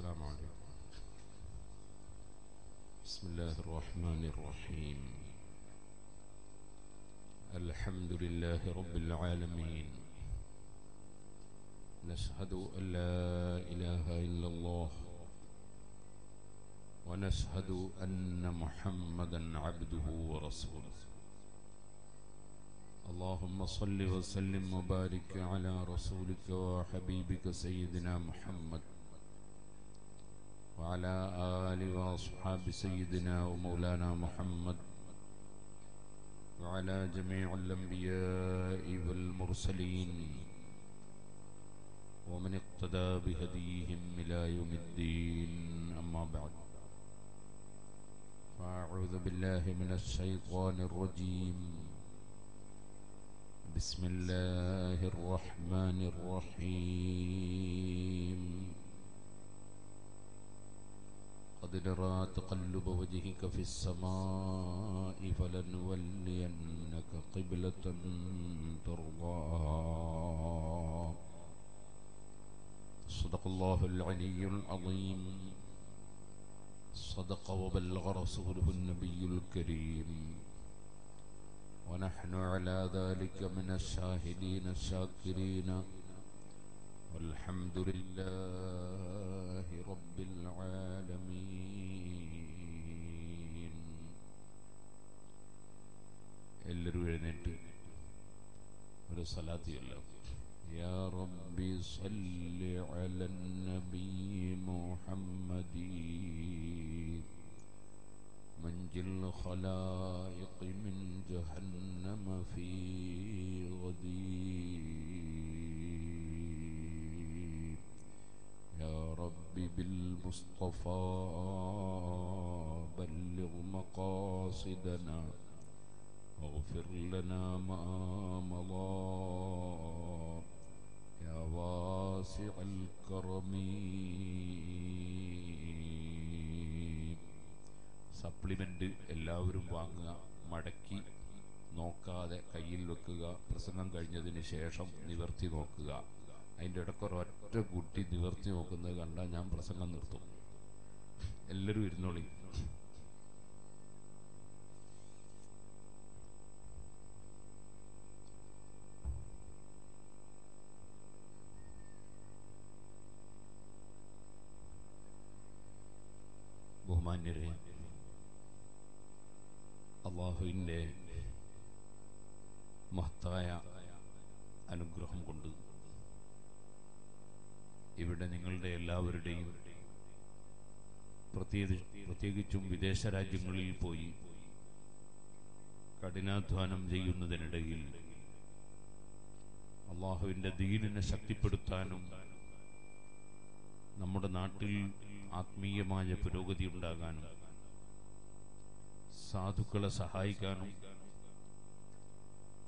السلام عليكم. بسم الله الرحمن الرحيم. الحمد لله رب العالمين. نشهد أن لا إله إلا الله. ونشهد أن محمدا عبده ورسوله. اللهم صل وسلم وبارك على رسولك وحبيبك سيدنا محمد. وعلى آل وأصحاب سيدنا ومولانا محمد وعلى جميع الأنبياء والمرسلين ومن اقتدى بهديهم إلى يوم الدين. أما بعد فأعوذ بالله من الشيطان الرجيم. بسم الله الرحمن الرحيم. قد نرى تقلب وجهك في السماء فلنولينك قبلة ترضاها صدق الله العلي العظيم. صدق وبلغ رسوله النبي الكريم. ونحن على ذلك من الشاهدين الشاكرين. والحمد لله رب العالمين. എല്ലാവരും എഴുന്നേറ്റ് ഒരു സലാത്തിയല്ല يا رب صل على النبي محمد منجي الخلائق من جهنم في غدير يا رب بالمصطفى بلغ مقاصدنا واغفر لنا ما مضى يا واسع الكرم സപ്ലിമെൻ്റ് എല്ലാവരും വാങ്ങുക മടക്കി നോക്കാതെ കയ്യിൽ വെക്കുക പ്രസംഗം കഴിഞ്ഞതിന് ശേഷം നിവർത്തി നോക്കുക അതിൻ്റെ ഇടയ്ക്ക് ഒരൊറ്റ കുട്ടി നിവർത്തി നോക്കുന്നത് കണ്ടാൽ ഞാൻ പ്രസംഗം നിർത്തും എല്ലാവരും ഇരുന്നോളി ബഹുമാന്യരെ അള്ളാഹുവിന്റെ മഹത്തായ അനുഗ്രഹം കൊണ്ട് ഇവിടെ നിങ്ങളുടെ എല്ലാവരുടെയും പ്രത്യേക പ്രത്യേകിച്ചും വിദേശ രാജ്യങ്ങളിൽ പോയി കഠിനാധ്വാനം ചെയ്യുന്നതിനിടയിൽ അള്ളാഹുവിന്റെ ദീനിനെ ശക്തിപ്പെടുത്താനും നമ്മുടെ നാട്ടിൽ ആത്മീയമായ പുരോഗതി ഉണ്ടാകാനും സാധുക്കളെ സഹായിക്കാനും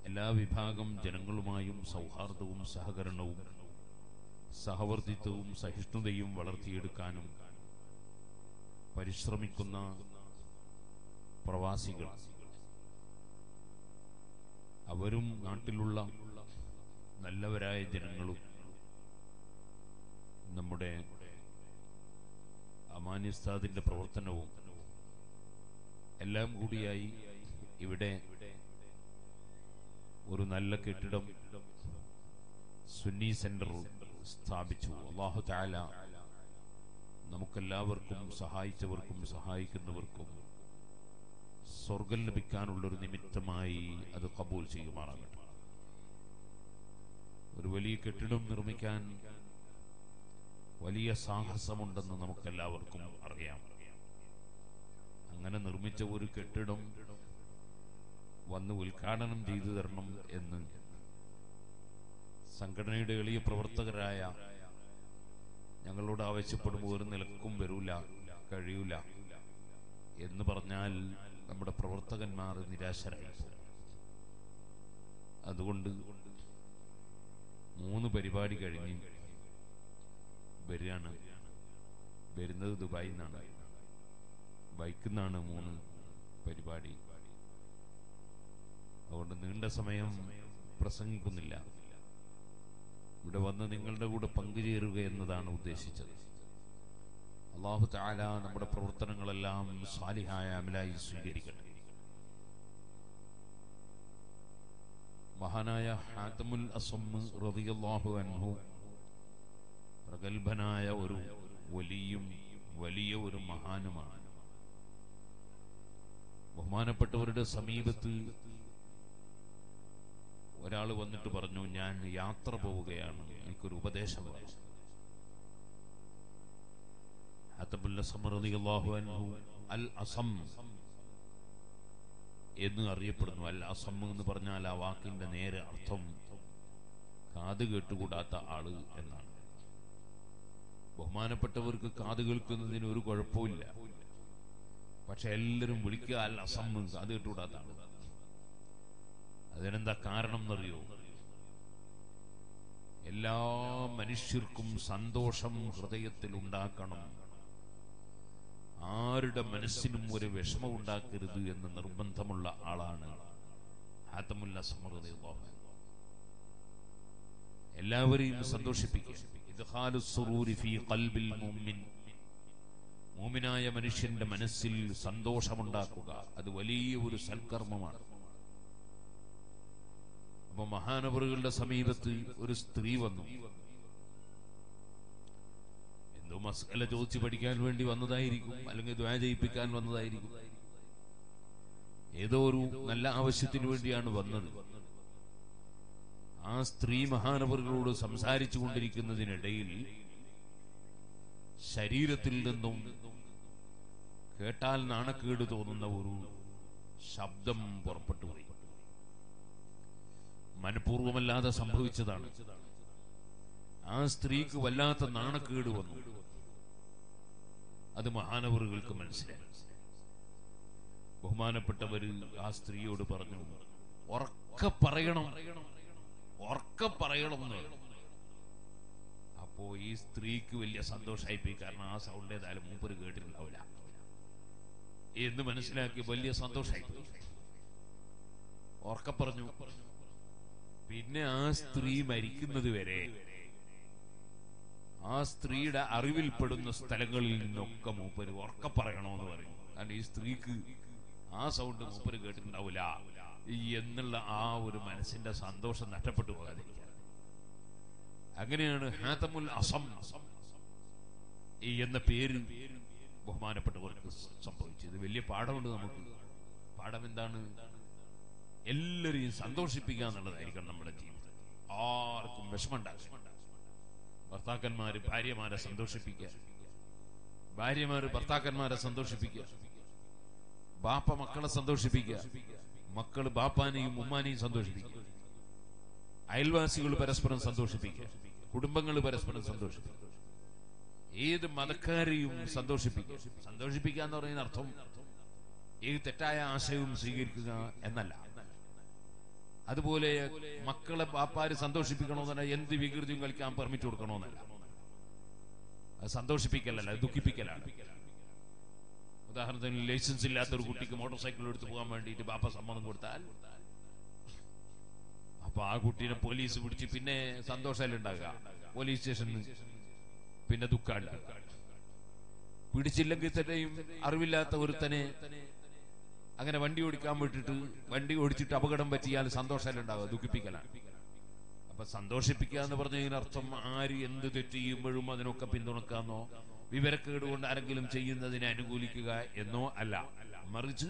എല്ലാ വിഭാഗം ജനങ്ങളുമായും സൗഹാർദ്ദവും സഹകരണവും സഹവർത്തിത്വവും സഹിഷ്ണുതയും വളർത്തിയെടുക്കാനും പരിശ്രമിക്കുന്ന പ്രവാസികൾ. അവരും നാട്ടിലുള്ള നല്ലവരായ ജനങ്ങളും നമ്മുടെ അമാനിസ്താദിന്റെ പ്രവർത്തനവും എല്ലാം കൂടിയായി ഇവിടെ ഒരു നല്ല കെട്ടിടം സുന്നി സെന്റർ സ്ഥാപിച്ചു. അള്ളാഹു താല നമുക്കെല്ലാവർക്കും സഹായിച്ചവർക്കും സഹായിക്കുന്നവർക്കും സ്വർഗം ലഭിക്കാനുള്ളൊരു നിമിത്തമായി അത് കബൂൽ ചെയ്യുമാറാകട്ടെ. ഒരു വലിയ കെട്ടിടം നിർമ്മിക്കാൻ വലിയ സാഹസമുണ്ടെന്ന് നമുക്കെല്ലാവർക്കും അറിയാം. അങ്ങനെ നിർമ്മിച്ച ഒരു കെട്ടിടം വന്ന് ഉദ്ഘാടനം ചെയ്തു തരണം എന്ന് സംഘടനയുടെ എളിയ പ്രവർത്തകരായ ഞങ്ങളോട് ആവശ്യപ്പെടുമ്പോൾ ഒരു നിലക്കും വരൂല കഴിയൂല എന്ന് പറഞ്ഞാൽ നമ്മുടെ പ്രവർത്തകന്മാർ നിരാശരായി അതുകൊണ്ട് മൂന്ന് പരിപാടി കഴിഞ്ഞ് വരികയാണ്. വരുന്നത് ദുബായിൽ നിന്നാണ്. ബൈക്കിൽ നിന്നാണ് മൂന്ന് പരിപാടി. അതുകൊണ്ട് നീണ്ട സമയം പ്രസംഗിക്കുന്നില്ല. ഇവിടെ വന്ന് നിങ്ങളുടെ കൂടെ പങ്കുചേരുക എന്നതാണ് ഉദ്ദേശിച്ചത്. അള്ളാഹു താല നമ്മുടെ പ്രവർത്തനങ്ങളെല്ലാം സാലിഹായ അമലായി സ്വീകരിക്കട്ടെ. മഹാനായ ഹാത്തമുൽ അസമ്മ് റളിയല്ലാഹു അൻഹു പ്രഗത്ഭനായ ഒരു വലിയും വലിയ ഒരു മഹാനുമാണ്. ബഹുമാനപ്പെട്ടവരുടെ സമീപത്ത് ഒരാൾ വന്നിട്ട് പറഞ്ഞു ഞാൻ യാത്ര പോവുകയാണ്. എനിക്കൊരു ഉപദേശം വേണം. അൽ അസം എന്ന് അറിയപ്പെടുന്നു. അൽ അസം എന്ന് പറഞ്ഞാൽ ആ വാക്കിന്റെ നേരെ അർത്ഥം കാത് കേട്ടുകൂടാത്ത ആൾ എന്നാണ്. ബഹുമാനപ്പെട്ടവർക്ക് കാത് കേൾക്കുന്നതിന് ഒരു കുഴപ്പമില്ല. പക്ഷെ എല്ലാവരും വിളിക്കുക അല്ല അസം കാത് കേട്ടുകൂടാത്ത ആൾ അതിനെന്താ കാരണം എന്നറിയോ? എല്ലാ മനുഷ്യർക്കും സന്തോഷം ഹൃദയത്തിൽ ഉണ്ടാക്കണം. ആരുടെ മനസ്സിനും ഒരു വിഷമം ഉണ്ടാക്കരുത് എന്ന് നിർബന്ധമുള്ള ആളാണ് ഹാത്തമുല്ല സമൃദ്ധ എല്ലാവരെയും സന്തോഷിപ്പിക്കുക. ഇദ്ഖാലു സുറൂരി ഫീ ഖൽബിൽ മുഅ്മിൻ. മുഅ്മിനായ മനുഷ്യന്റെ മനസ്സിൽ സന്തോഷമുണ്ടാക്കുക. അത് വലിയ ഒരു സൽക്കർമ്മമാണ്. അപ്പൊ മഹാനവറുകളുടെ സമീപത്ത് ഒരു സ്ത്രീ വന്നു. എന്തോ മസ്കല ചോദിച്ചു പഠിക്കാൻ വേണ്ടി വന്നതായിരിക്കും അല്ലെങ്കിൽ ദ്വാ ചെയ്യിപ്പിക്കാൻ വന്നതായിരിക്കും. ഏതോ ഒരു നല്ല ആവശ്യത്തിന് വേണ്ടിയാണ് വന്നത്. ആ സ്ത്രീ മഹാനവറുകളോട് സംസാരിച്ചു കൊണ്ടിരിക്കുന്നതിനിടയിൽ ശരീരത്തിൽ നിന്നും കേട്ടാൽ നാണക്കേട് തോന്നുന്ന ഒരു ശബ്ദം പുറപ്പെട്ടു പോയി. മനഃപൂർവമല്ലാതെ സംഭവിച്ചതാണ്. ആ സ്ത്രീക്ക് വല്ലാത്ത നാണക്കേട് വന്നു. അത് മഹാനവറുകൾക്ക് മനസ്സിലായി. ബഹുമാനപ്പെട്ടവര് ആ സ്ത്രീയോട് പറഞ്ഞു ഉറക്കെ പറയണം. ഉറക്കെ പറയണമെന്ന് അപ്പോ ഈ സ്ത്രീക്ക് വലിയ സന്തോഷമായി പോയി കാരണം ആ സൗണ്ട് ഏതായാലും മൂപ്പര് കേട്ടിട്ടുണ്ടാവില്ല. എന്ന് മനസ്സിലാക്കി വലിയ സന്തോഷമായി പോയി ഉറക്ക പറഞ്ഞു. പിന്നെ ആ സ്ത്രീ മരിക്കുന്നത് വരെ ആ സ്ത്രീയുടെ അറിവിൽപ്പെടുന്ന സ്ഥലങ്ങളിൽ നിന്നൊക്കെ മൂപ്പര് ഉറക്ക പറയണമെന്ന് പറയും കാരണം ഈ സ്ത്രീക്ക് ആ സൗണ്ട് മൂപ്പര് കേട്ടിട്ടുണ്ടാവില്ല. എന്നുള്ള ആ ഒരു മനസ്സിന്റെ സന്തോഷം നഷ്ടപ്പെട്ടു പോകാതിരിക്കുക അങ്ങനെയാണ് ഹാത്തമുൽ അസം എന്ന പേര് ബഹുമാനപ്പെട്ടവർക്ക് സംഭവിച്ചത്. വലിയ പാഠമുണ്ട് നമുക്ക്. പാഠം എന്താണ്? എല്ലാരെയും സന്തോഷിപ്പിക്കുക എന്നുള്ളതായിരിക്കണം നമ്മുടെ ജീവിതം. ആർക്കും വിഷമമുണ്ടാകും ഭർത്താക്കന്മാര് ഭാര്യമാരെ സന്തോഷിപ്പിക്കുക. ഭാര്യമാര് ഭർത്താക്കന്മാരെ സന്തോഷിപ്പിക്കുക. ബാപ്പ മക്കളെ സന്തോഷിപ്പിക്കുക. മക്കൾ ബാപ്പാനെയും ഉമ്മാനെയും സന്തോഷിപ്പിക്കുക. അയൽവാസികൾ പരസ്പരം സന്തോഷിപ്പിക്കുക. കുടുംബങ്ങൾ പരസ്പരം സന്തോഷിപ്പിക്കുക. ഏത് മതക്കാരെയും സന്തോഷിപ്പിക്കുക. സന്തോഷിപ്പിക്കുക എന്ന് പറയുന്ന അർത്ഥം ഏത് തെറ്റായ ആശയവും സ്വീകരിക്കുക എന്നല്ല. അതുപോലെ മക്കളെ പാപ്പാര് സന്തോഷിപ്പിക്കണമെന്നല്ല എന്ത് വികൃതിയും കളിക്കാൻ പെർമിറ്റ് കൊടുക്കണമെന്നല്ല അത് സന്തോഷിപ്പിക്കലല്ല ദുഃഖിപ്പിക്കലാണ്. ഉദാഹരണത്തിന് ലൈസൻസ് ഇല്ലാത്ത ഒരു കുട്ടിക്ക് മോട്ടോർ സൈക്കിൾ എടുത്ത് പോകാൻ വേണ്ടിയിട്ട് ബാപ്പ സമ്മതം കൊടുത്താൽ അപ്പൊ ആ കുട്ടീനെ പോലീസ് പിടിച്ച് പിന്നെ സന്തോഷമല്ല ഉണ്ടാകുക. പോലീസ് സ്റ്റേഷനിൽ പിന്നെ ദുഃഖം പിടിച്ചില്ലെങ്കിൽ തന്നെയും അറിവില്ലാത്ത ഒരുത്തനെ അങ്ങനെ വണ്ടി ഓടിക്കാൻ വിട്ടിട്ട് വണ്ടി ഓടിച്ചിട്ട് അപകടം പറ്റിയാൽ സന്തോഷമല്ല ഉണ്ടാവുക ദുഃഖിപ്പിക്കലാണ്. അപ്പൊ സന്തോഷിപ്പിക്കുക എന്ന് പറഞ്ഞതിനർത്ഥം ആര് എന്ത് തെറ്റ് ചെയ്യുമ്പോഴും അതിനൊക്കെ പിന്തുണക്കാന്നോ വിവരക്കേട് കൊണ്ട് ആരെങ്കിലും ചെയ്യുന്നതിനെ അനുകൂലിക്കുക എന്നോ അല്ല. മറിച്ച്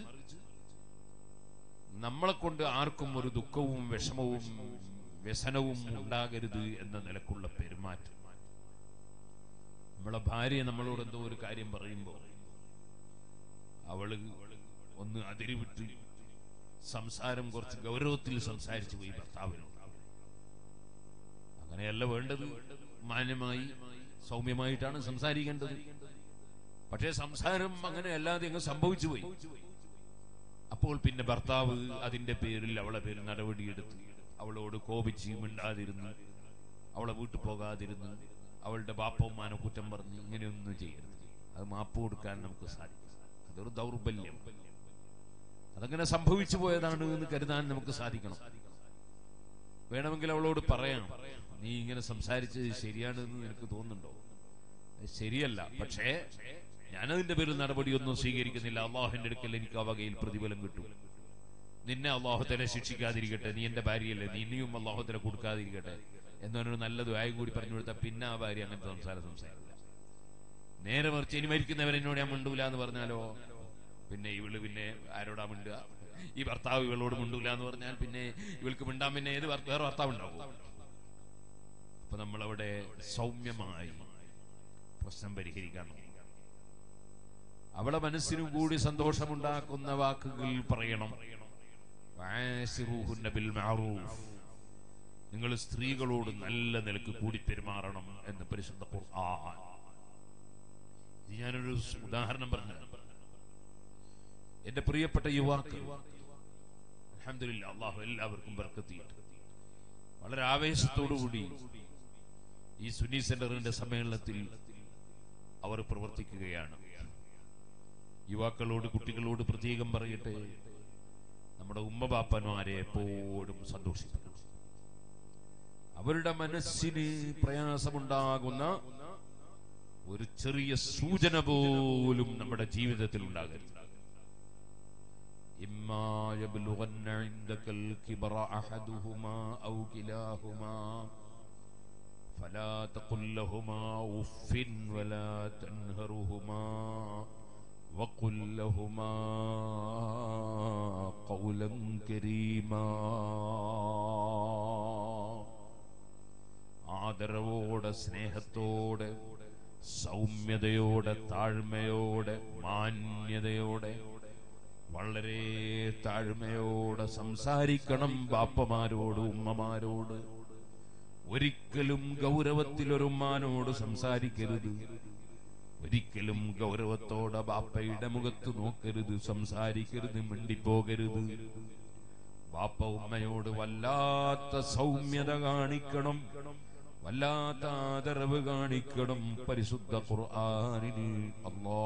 നമ്മളെ കൊണ്ട് ആർക്കും ഒരു ദുഃഖവും വിഷമവും വ്യസനവും ഉണ്ടാകരുത് എന്ന നിലക്കുള്ള പെരുമാറ്റം. നമ്മളെ ഭാര്യ നമ്മളോട് എന്തോ ഒരു കാര്യം പറയുമ്പോൾ അവൾ ഒന്ന് അതിരിവിട്ട് സംസാരം കുറച്ച് ഗൗരവത്തിൽ സംസാരിച്ചു പോയി ഭർത്താവിനോട്. അങ്ങനെയല്ല വേണ്ടത്. മാന്യമായി സൗമ്യമായിട്ടാണ് സംസാരിക്കേണ്ടത്. പക്ഷേ സംസാരം അങ്ങനെ അല്ലാതെ അങ്ങ് സംഭവിച്ചു പോയി. അപ്പോൾ പിന്നെ ഭർത്താവ് അതിന്റെ പേരിൽ അവളെ പേരിൽ നടപടിയെടുത്തു. അവളോട് കോപിച്ച് മിണ്ടാതിരുന്നു. അവളെ വീട്ടിൽ പോകാതിരുന്നു. അവളുടെ ബാപ്പവുമാനെ കുറ്റം പറഞ്ഞു. ഇങ്ങനെയൊന്നും ചെയ്യരുത്. അത് മാപ്പ് കൊടുക്കാൻ നമുക്ക് സാധിക്കും. അതൊരു ദൗർബല്യം. അതങ്ങനെ സംഭവിച്ചു പോയതാണ് എന്ന് കരുതാൻ നമുക്ക് സാധിക്കണം. വേണമെങ്കിൽ അവളോട് പറയാം നീ ഇങ്ങനെ സംസാരിച്ചത് ശരിയാണെന്ന് നിനക്ക് തോന്നുന്നുണ്ടോ? ശരിയല്ല. പക്ഷേ ഞാനതിന്റെ പേരിൽ നടപടിയൊന്നും സ്വീകരിക്കുന്നില്ല. അള്ളാഹുവിന്റെ അടുക്കൽ എനിക്ക് ആ വകയിൽ പ്രതിഫലം കിട്ടും. നിന്നെ അള്ളാഹുത്തനെ ശിക്ഷിക്കാതിരിക്കട്ടെ. നീ എന്റെ ഭാര്യയല്ലേ. നീ ഇനിയും അള്ളാഹുത്തനെ കൊടുക്കാതിരിക്കട്ടെ. എന്ന് എന്നൊരു നല്ല ദ്വായം കൂടി പറഞ്ഞു കൊടുത്താൽ പിന്നെ ആ ഭാര്യ അങ്ങനത്തെ സംസാരം സംസാരിക്കില്ല. നേരെ മറിച്ച് ഇനി മരിക്കുന്നവരെന്നോട് ഞാൻ മിണ്ടൂല എന്ന് പറഞ്ഞാലോ? പിന്നെ ഇവൾ പിന്നെ ആരോടാ മിണ്ടുക? ഈ ഭർത്താവ് ഇവളോട് മിണ്ടൂല എന്ന് പറഞ്ഞാൽ പിന്നെ ഇവൾക്ക് മിണ്ടാൻ പിന്നെ ഏത് വേറെ ഭർത്താവ് ഉണ്ടാവും? അപ്പൊ നമ്മളവിടെ സൗമ്യമായി പ്രശ്നം പരിഹരിക്കാൻ അവളെ മനസ്സിനും കൂടി സന്തോഷമുണ്ടാക്കുന്ന വാക്കുകൾ പറയണം. നിങ്ങൾ സ്ത്രീകളോട് നല്ല നിലയ്ക്ക് കൂടി പെരുമാറണം എന്ന് പരിശുദ്ധ ഇത് ഞാനൊരു ഉദാഹരണം പറഞ്ഞു എന്റെ പ്രിയപ്പെട്ട യുവാക്കൾ അള്ളാഹു എല്ലാവർക്കും ബർക്കത്തിയിട്ട് വളരെ ആവേശത്തോടുകൂടി ഈ സുനി സെന്ററിന്റെ സമ്മേളനത്തിൽ അവർ പ്രവർത്തിക്കുകയാണ്. യുവാക്കളോട് കുട്ടികളോട് പ്രത്യേകം പറയട്ടെ നമ്മുടെ ഉമ്മ ബാപ്പന്മാരെ എപ്പോഴും സന്തോഷിപ്പിക്കണം. അവരുടെ മനസ്സിന് പ്രയാസമുണ്ടാകുന്ന ഒരു ചെറിയ സൂചന പോലും നമ്മുടെ ജീവിതത്തിൽ ഉണ്ടാകരുത്. إما يبلغن عندك الكبر أحدهما أو كلاهما فلا تقل لهما أف ولا تنهرهما وقل لهما قولا كريما ആദരവോടെ സ്നേഹത്തോടെ സൗമ്യതയോടെ താഴ്മയോടെ മാന്യതയോടെ വളരെ താഴ്മയോടെ സംസാരിക്കണം ബാപ്പമാരോട് ഉമ്മമാരോട്. ഒരിക്കലും ഒരു സംസാരിക്കരുത്. ഒരിക്കലും ഗൗരവത്തോടെ ബാപ്പയുടെ മുഖത്ത് നോക്കരുത് സംസാരിക്കരുത് മിണ്ടിപ്പോകരുത്. ബാപ്പ ഉമ്മയോട് വല്ലാത്ത സൗമ്യത കാണിക്കണം വല്ലാത്ത ആദരവ് കാണിക്കണം പരിശുദ്ധ ഖുർആനിൽ അല്ലാ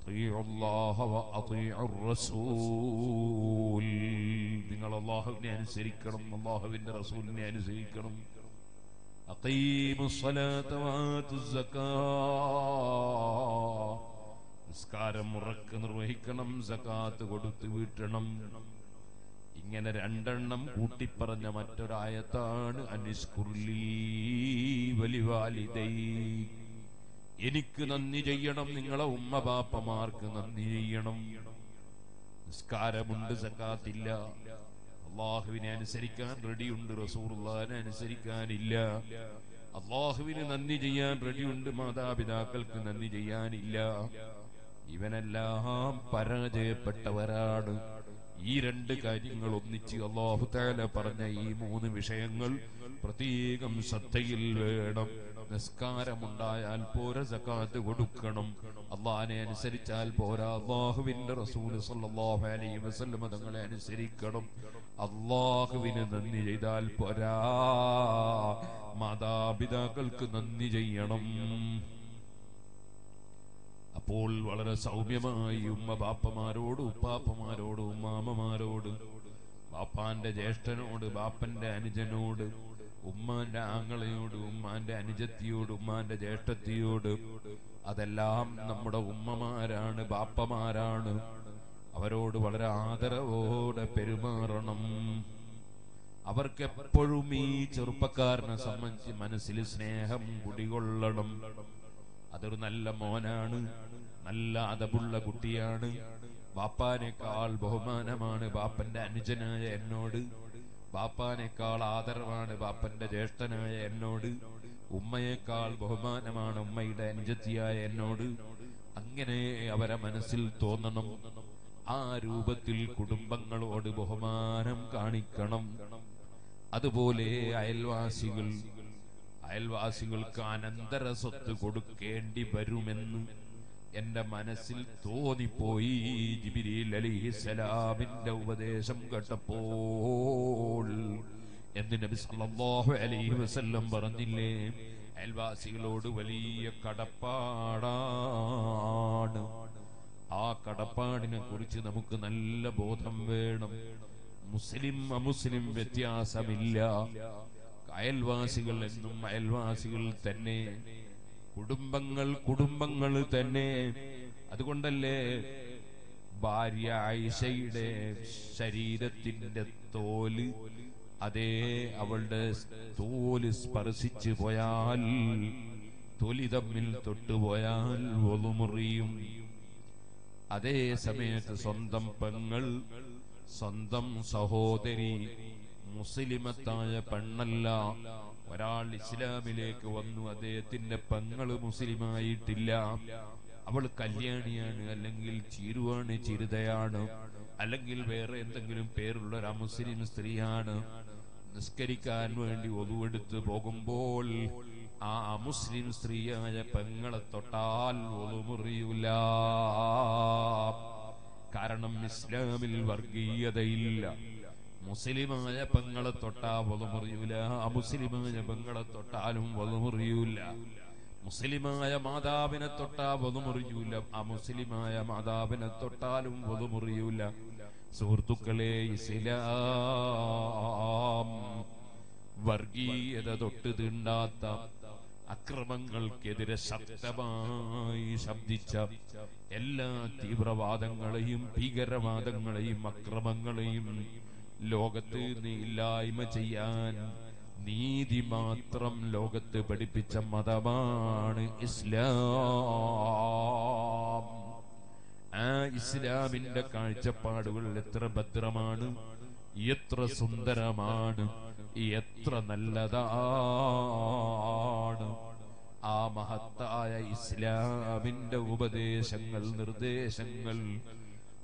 أطيعوا الله وأطيعوا الرسول നിങ്ങൾ അള്ളാഹുവിനെ അനുസരിക്കണം അള്ളാഹുവിന്റെ റസൂലിനെ അനുസരിക്കണം അഖീമു സ്വലാത്ത വാതു നിസ്കാരം ഉറക്ക് നിർവഹിക്കണം സക്കാത്ത് കൊടുത്തു വീട്ടണം ഇങ്ങനെ രണ്ടെണ്ണം കൂട്ടിപ്പറഞ്ഞ മറ്റൊരായത്താണ് അനിസ്കുർലി വലിവാലിദൈ എനിക്ക് നന്ദി ചെയ്യണം നിങ്ങളെ ഉമ്മ ബാപ്പമാർക്ക് നന്ദി ചെയ്യണം. നിസ്കാരമുണ്ട് സക്കാത്തില്ല. അള്ളാഹുവിനെ അനുസരിക്കാൻ റെഡിയുണ്ട് റസൂറുള്ളാനെ അനുസരിക്കാനില്ല. അള്ളാഹുവിന് നന്ദി ചെയ്യാൻ റെഡിയുണ്ട് മാതാപിതാക്കൾക്ക് നന്ദി ചെയ്യാനില്ല. ഇവനെല്ലാം പരാജയപ്പെട്ടവരാണ്. ഈ രണ്ട് കാര്യങ്ങൾ ഒന്നിച്ച് അള്ളാഹു താല പറഞ്ഞ ഈ മൂന്ന് വിഷയങ്ങൾ പ്രത്യേകം ശ്രദ്ധയിൽ വേണം. നിസ്കാരമുണ്ടായാൽ പോര സക്കാത്ത് കൊടുക്കണം. അള്ളഹാനെ അനുസരിച്ചാൽ പോരാ. അള്ളാഹുവിന്റെ റസൂൽ സല്ലല്ലാഹു അലൈഹി വസല്ലം തങ്ങളെ അനുസരിക്കണം. അള്ളാഹുവിന് നന്ദി ചെയ്താൽ പോരാ. മാതാപിതാക്കൾക്ക് നന്ദി ചെയ്യണം. അപ്പോൾ വളരെ സൗമ്യമായി ഉമ്മ ബാപ്പമാരോട് ഉപ്പാപ്പമാരോട് ഉമ്മാമ്മമാരോട് ബാപ്പാന്റെ ജ്യേഷ്ഠനോട് ബാപ്പന്റെ അനുജനോട് ഉമ്മാന്റെ ആങ്ങളയോട് ഉമ്മാന്റെ അനുജത്തിയോട് ഉമ്മാന്റെ ജ്യേഷ്ഠത്തിയോട് അതെല്ലാം നമ്മുടെ ഉമ്മമാരാണ് ബാപ്പമാരാണ്. അവരോട് വളരെ ആദരവോടെ പെരുമാറണം. അവർക്ക് എപ്പോഴും ഈ ചെറുപ്പക്കാരനെ സംബന്ധിച്ച് മനസ്സിൽ സ്നേഹം കുടികൊള്ളണം. അതൊരു നല്ല മോനാണ് നല്ല അതപുള്ള കുട്ടിയാണ്. ബാപ്പാനേക്കാൾ ബഹുമാനമാണ് ബാപ്പന്റെ അനുജനായ എന്നോട്. ബാപ്പാനേക്കാൾ ആദരവാണ് ബാപ്പന്റെ ജ്യേഷ്ഠനായ എന്നോട്. ഉമ്മയേക്കാൾ ബഹുമാനമാണ് ഉമ്മയുടെ അനുജത്തിയായ എന്നോട്. അങ്ങനെ അവരെ മനസ്സിൽ തോന്നണം. ആ രൂപത്തിൽ കുടുംബങ്ങളോട് ബഹുമാനം കാണിക്കണം. അതുപോലെ അയൽവാസികൾ അയൽവാസികൾക്ക് അനന്തര സ്വത്ത് കൊടുക്കേണ്ടി വരുമെന്ന് എന്റെ മനസ്സിൽ തോന്നിപ്പോയി ജിബിരിൽ അലിഹിസലാമിന്റെ ഉപദേശം കേട്ടപ്പോൾ. എന്ന് നബി സല്ലല്ലാഹു അലൈഹി വസല്ലം പറഞ്ഞില്ലേ അയൽവാസികളോട് വലിയ കടപ്പാടാണ്. ആ കടപ്പാടിനെ കുറിച്ച് നമുക്ക് നല്ല ബോധം വേണം. മുസ്ലിം അമുസ്ലിം വ്യത്യാസമില്ല. അയൽവാസികൾ എന്നും അയൽവാസികൾ തന്നെ. കുടുംബങ്ങൾ കുടുംബങ്ങൾ തന്നെ. അതുകൊണ്ടല്ലേ ഭാര്യ ആയിഷയുടെ ശരീരത്തിന്റെ തോൽ അതേ അവളുടെ തോൽ സ്പർശിച്ചു പോയാൽ തൊലി തമ്മിൽ തൊട്ടുപോയാൽ ഒതുമുറിയും. അതേ സമയത്ത് സ്വന്തം പെങ്ങൾ സ്വന്തം സഹോദരി മുസ്ലിമത്തായ പെണ്ണല്ല ഒരാൾ ഇസ്ലാമിലേക്ക് വന്നു അദ്ദേഹത്തിന്റെ പെങ്ങൾ മുസ്ലിമായിട്ടില്ല. അവൾ കല്യാണിയാണ് അല്ലെങ്കിൽ ചീരുവാണ് ചിരുതയാണ് അല്ലെങ്കിൽ വേറെ എന്തെങ്കിലും പേരുള്ള ഒരു മുസ്ലിം സ്ത്രീയാണ്. നിസ്കരിക്കാൻ വേണ്ടി ഒതുവെടുത്ത് പോകുമ്പോൾ ആ അമുസ്ലിം സ്ത്രീയായ പെങ്ങളെ തൊട്ടാൽ ഒതുമുറിയില്ല കാരണം ഇസ്ലാമിൽ വർഗീയതയില്ല. മുസ്ലിമായ പെങ്ങളെ തൊട്ടാ വലുമുറിയൂല അമുസ്ലിമായ പെങ്ങളെ തൊട്ടാലും വലുമുറിയൂല മുസ്ലിമായ മാതാവിനെ തൊട്ടാ വലുമുറിയൂല അമുസ്ലിമായ മാതാവിനെ തൊട്ടാലും വലുമുറിയൂല സുഹൃത്തുക്കളെ ഇസ്ലാം വർഗീയത തൊട്ട് തീണ്ടാത്ത അക്രമങ്ങൾക്കെതിരെ ശക്തമായി ശബ്ദിച്ച എല്ലാ തീവ്രവാദങ്ങളെയും ഭീകരവാദങ്ങളെയും അക്രമങ്ങളെയും ലോകത്ത് നീ ഇല്ലായ്മ ചെയ്യാൻ നീതി മാത്രം ലോകത്ത് പഠിപ്പിച്ച മതമാണ് ഇസ്ലാം. ആ ഇസ്ലാമിന്റെ കാഴ്ചപ്പാടുകൾ എത്ര ഭദ്രമാണ് എത്ര സുന്ദരമാണ് എത്ര നല്ലതാണ്. ആ മഹത്തായ ഇസ്ലാമിന്റെ ഉപദേശങ്ങൾ നിർദ്ദേശങ്ങൾ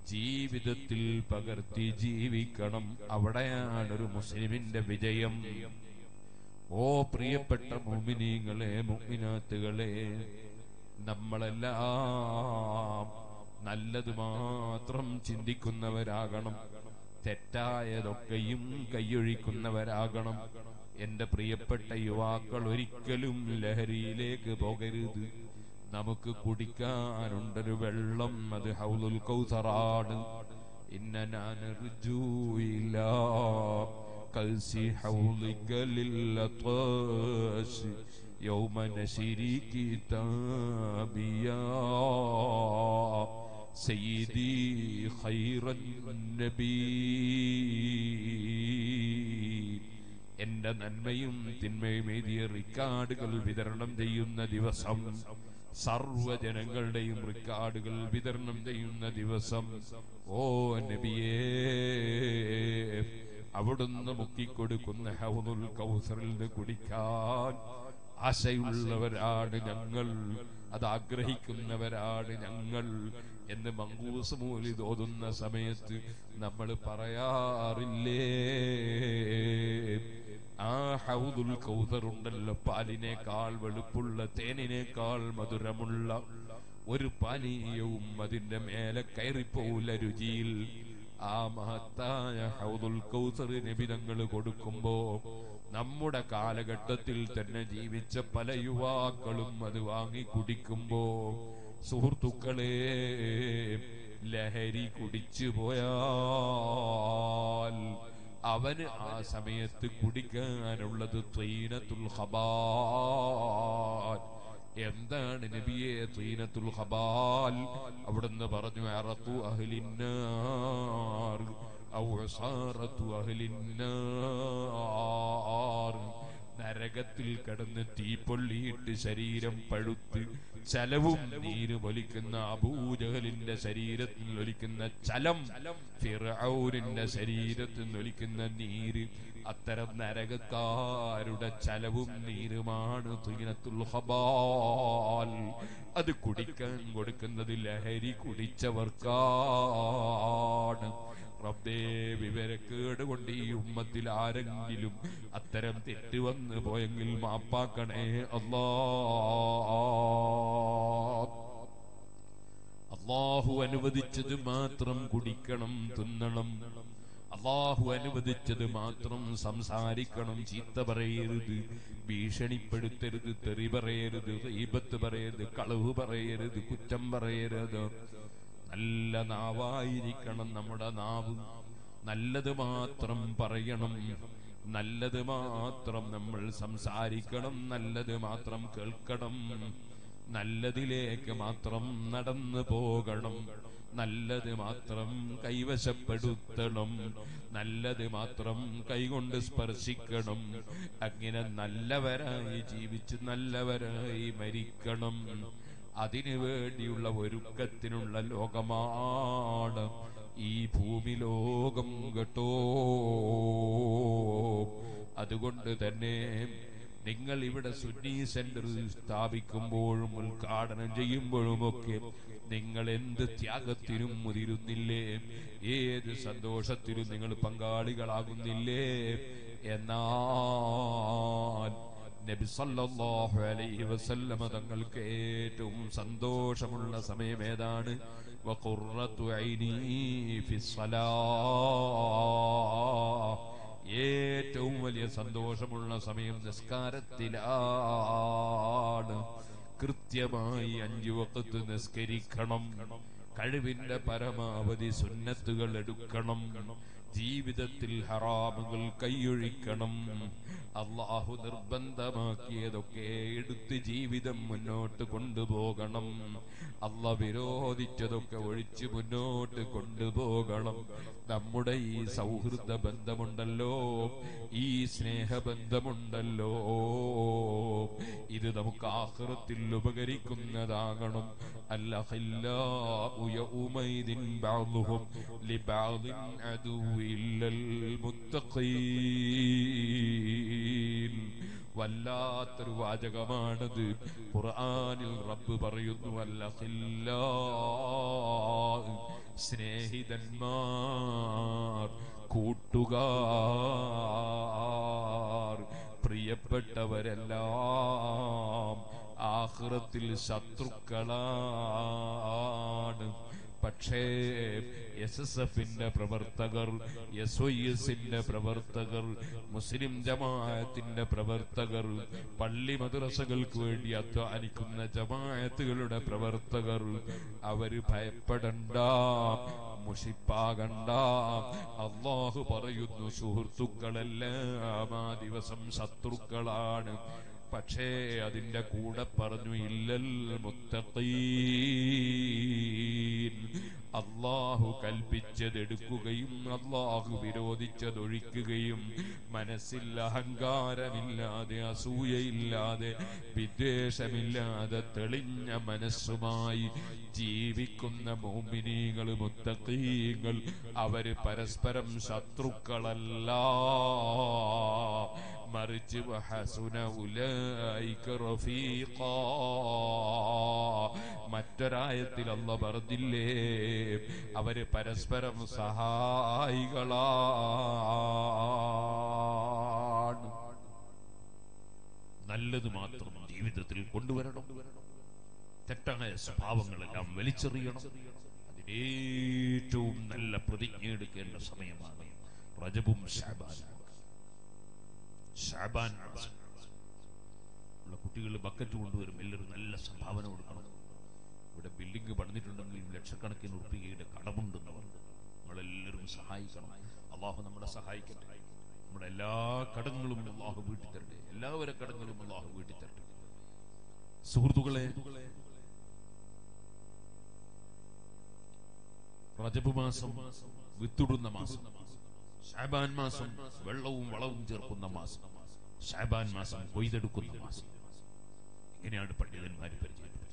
ജീവിതത്തിൽ പകർത്തി ജീവിക്കണം. അവിടെയാണ് ഒരു മുസ്ലിമിന്റെ വിജയം. ഓ പ്രിയപ്പെട്ട മുമിനീങ്ങളെ മുമിനാത്തുകളെ നമ്മളെല്ലാം നല്ലത് മാത്രം ചിന്തിക്കുന്നവരാകണം. തെറ്റായതൊക്കെയും കൈയൊഴിക്കുന്നവരാകണം. എന്റെ പ്രിയപ്പെട്ട യുവാക്കൾ ഒരിക്കലും ലഹരിയിലേക്ക് പോകരുത്. നമുക്ക് കുടിക്കാനുണ്ടൊരു വെള്ളം അത് ഹൗലുൽ കൗസറാണ് ഇന്ന ഞാൻ റുജൂയില്ല കൽസി ഹൗലിക്കലില്ലത്വാസ് يوم نشري كتابيا سيدي خير النبي എന്റെ നന്മയും തിന്മയും എഴുതിയ റിക്കാർഡുകൾ വിതരണം ചെയ്യുന്ന ദിവസം സർവജനങ്ങളുടെയും റിക്കാർഡുകൾ വിതരണം ചെയ്യുന്ന ദിവസം. ഓ നബിയേ. അവിടുന്ന് മുക്കിക്കൊടുക്കുന്ന ഹൗദുൽ കൗസറിൽ നിന്ന് കുടിക്കാൻ ആശയുള്ളവരാണ് ഞങ്ങൾ. അത് ആഗ്രഹിക്കുന്നവരാണ് ഞങ്ങൾ എന്ന് മങ്കൂസ് മൂലി തോന്നുന്ന സമയത്ത് നമ്മൾ പറയാറില്ലേ? ആ ഹൗദുൽ കൗസർ ഉണ്ടല്ലോ പാലിനേക്കാൾ വെളുപ്പുള്ള തേനിനേക്കാൾ മധുരമുള്ള ഒരു പാനീയവും അതിന്റെ മേലെ കയറിപ്പോല രുചിയിൽ. ആ മഹത്തായ ഹൗദുൽ കൗസർ നിബിതങ്ങൾ കൊടുക്കുമ്പോ നമ്മുടെ കാലഘട്ടത്തിൽ തന്നെ ജീവിച്ച പല യുവാക്കളും അത് വാങ്ങി കുടിക്കുമ്പോ സുഹൃത്തുക്കളെ ലഹരി കുടിച്ചു പോയാൽ അവന് ആ സമയത്ത് കുടിക്കാനുള്ളത് ത്വീനത്തുൽ ഖബാൽ. എന്താണ് നബിയെ ത്വീനത്തുൽ ഖബാൽ? അവിടുന്ന് പറഞ്ഞു അറത്തു അഹ്ലിന്നാർ ഔ അഹ്ലിന്നാർ. നരകത്തിൽ കിടന്ന് തീപ്പൊള്ളിയിട്ട് ശരീരം പഴുത്ത് ചലവും നീര് ഒലിക്കുന്ന അബൂജഹലിന്റെ ശരീരത്തിൽ ഒലിക്കുന്ന ചലം ഫിറൌനിന്റെ ശരീരത്തിൽ ഒലിക്കുന്ന നീര് അത്തരം നരകക്കാരുടെ ചലവും നീരുമാണ് അത് കുടിക്കാൻ കൊടുക്കുന്നത് ലഹരി കുടിച്ചവർക്കാണ്. റബ്ബേ വിവരക്കേട് കൊണ്ട് ഈ ഉമ്മത്തിൽ ആരെങ്കിലും അത്തരം തെറ്റ് വന്നു പോയെങ്കിൽ മാപ്പാക്കണേ. അല്ലാ. അള്ളാഹു അനുവദിച്ചത് മാത്രം കുടിക്കണം തിന്നണം. അള്ളാഹു അനുവദിച്ചത് മാത്രം സംസാരിക്കണം ചീത്ത പറയരുത് ഭീഷണിപ്പെടുത്തരുത് തെറി പറയരുത് ഈപത്ത് പറയരുത് കളവ് പറയരുത് കുറ്റം പറയരുത്. നല്ല നാവായിരിക്കണം നമ്മുടെ നാവ്. നല്ലത് മാത്രം പറയണം. നല്ലത് മാത്രം നമ്മൾ സംസാരിക്കണം. നല്ലത് മാത്രം കേൾക്കണം. നല്ലതിലേക്ക് മാത്രം നടന്നു പോകണം. നല്ലത് മാത്രം കൈവശപ്പെടുത്തണം. നല്ലത് മാത്രം കൈകൊണ്ട് സ്പർശിക്കണം. അങ്ങനെ നല്ലവരായി ജീവിച്ച് നല്ലവരായി മരിക്കണം. അതിനു വേണ്ടിയുള്ള ഒരുക്കത്തിനുള്ള ലോകമാണ് ഈ ഭൂമി ലോകം കേട്ടോ. അതുകൊണ്ട് തന്നെ നിങ്ങൾ ഇവിടെ സുന്നി സെന്റർ സ്ഥാപിക്കുമ്പോഴും ഉദ്ഘാടനം ചെയ്യുമ്പോഴുമൊക്കെ നിങ്ങൾ എന്ത് ത്യാഗത്തിനും മുതിരുന്നില്ലേ? ഏത് സന്തോഷത്തിനും നിങ്ങൾ പങ്കാളികളാകുന്നില്ലേ? എന്നാൽ നബി സല്ലല്ലാഹു അലൈഹി വസല്ലമ തങ്ങൾക്ക് ഏറ്റവും സന്തോഷമുള്ള സമയം ഏതാണ്? വഖുറത്തു ഐനി ഫിസ്സലാ. ഏറ്റവും വലിയ സന്തോഷമുള്ള സമയം നിസ്കാരത്തിലാണ്. കൃത്യമായി അഞ്ചു വക്കത്ത് നിസ്കരിക്കണം. കഴിവിന്റെ പരമാവധി സുന്നത്തുകൾ എടുക്കണം. ജീവിതത്തിൽ ഹറാമുകൾ കൈയൊഴിക്കണം. അള്ളാഹു നിർബന്ധമാക്കിയതൊക്കെ എടുത്ത് ജീവിതം മുന്നോട്ട് കൊണ്ടുപോകണം. അല്ല വിരോധിച്ചതൊക്കെ ഒഴിച്ച് മുന്നോട്ട് കൊണ്ടുപോകണം. നമ്മുടെ ഈ സൗഹൃദ ബന്ധമുണ്ടല്ലോ. ഈ സ്നേഹബന്ധമുണ്ടല്ലോ. ഇത് നമുക്ക് ആഹൃത്തിൽ ഉപകരിക്കുന്നതാകണം. അല്ലഹില്ലാഉ യൗമൈദിൻ المتقين വല്ലാത്തൊരു വാചകമാണത്. ഖുർആനിൽ റബ്ബ് പറയുന്നു അല്ല സ്നേഹിതന്മാർ കൂട്ടുകാർ പ്രിയപ്പെട്ടവരെല്ലാം ആഹ്റത്തിൽ ശത്രുക്കളാണ് പക്ഷേ എസ് എസ് എഫിന്റെ പ്രവർത്തകർ എസ് ഒ എസിന്റെ പ്രവർത്തകർ മുസ്ലിം ജമാഅത്തിന്റെ പ്രവർത്തകർ പള്ളി മദ്രസകൾക്ക് വേണ്ടി അധ്വാനിക്കുന്ന ജമാഅത്തുകളുടെ പ്രവർത്തകർ അവർ ഭയപ്പെടണ്ട മുഷിപ്പാകണ്ട. അള്ളാഹു പറയുന്നു സുഹൃത്തുക്കളെല്ലാം ആ ദിവസം ശത്രുക്കളാണ്. പക്ഷേ അതിന്റെ കൂടെ പറഞ്ഞു ഇല്ലൽ മുത്തഖീൻ. അള്ളാഹു കൽപ്പിച്ചതെടുക്കുകയും അള്ളാഹു വിരോധിച്ചതൊഴിക്കുകയും മനസ്സിൽ അഹങ്കാരമില്ലാതെ അസൂയയില്ലാതെ വിദ്വേഷമില്ലാതെ തെളിഞ്ഞ മനസ്സുമായി ജീവിക്കുന്ന മോമിനീകൾ മുത്തീകൾ അവർ പരസ്പരം ശത്രുക്കളല്ല. മറിച്ച് വഹസുന ഉലൈക റഫീഖ മറ്റൊരായത്തിൽ അല്ല പറഞ്ഞില്ലേ? അവർ പരസ്പരം സഹായികളാണ്. നല്ലത് മാത്രം ജീവിതത്തിൽ കൊണ്ടുവരണം. തെറ്റായ സ്വഭാവങ്ങളെല്ലാം വലിച്ചെറിയണം. അതിനേറ്റവും നല്ല പ്രതിജ്ഞ എടുക്കേണ്ട സമയമാണ് റജബും ഷാബാനും ഷാബാൻ. ഉള്ള കുട്ടികൾ ബക്കറ്റ് കൊണ്ടുവരും എല്ലാവരും നല്ല സംഭാവന കൊടുക്കണം. ഇവിടെ ബിൽഡിംഗ് പണിതിട്ടുണ്ടെങ്കിൽ ലക്ഷക്കണക്കിന് ഉറുപ്പികയുടെ കടമുണ്ടെന്ന് പറഞ്ഞു. നമ്മളെല്ലാവരും സഹായിക്കണം. അള്ളാഹു നമ്മളെ സഹായിക്കട്ടെ. നമ്മുടെ എല്ലാ കടങ്ങളും അള്ളാഹു വീട്ടിൽ തരട്ടെ. എല്ലാവരുടെ കടങ്ങളും അള്ളാഹു വീട്ടിൽ തരട്ടെ. സുഹൃത്തുക്കളെ റജബ് മാസം വിത്തുടുന്ന മാസം. ഷാബാൻ മാസം വെള്ളവും വളവും ചേർക്കുന്ന മാസം. ഷാബാൻ മാസം കൊയ്തെടുക്കുന്ന മാസം. ഇങ്ങനെയാണ് പണ്ഡിതന്മാർ പരിചയപ്പെടുന്നത്.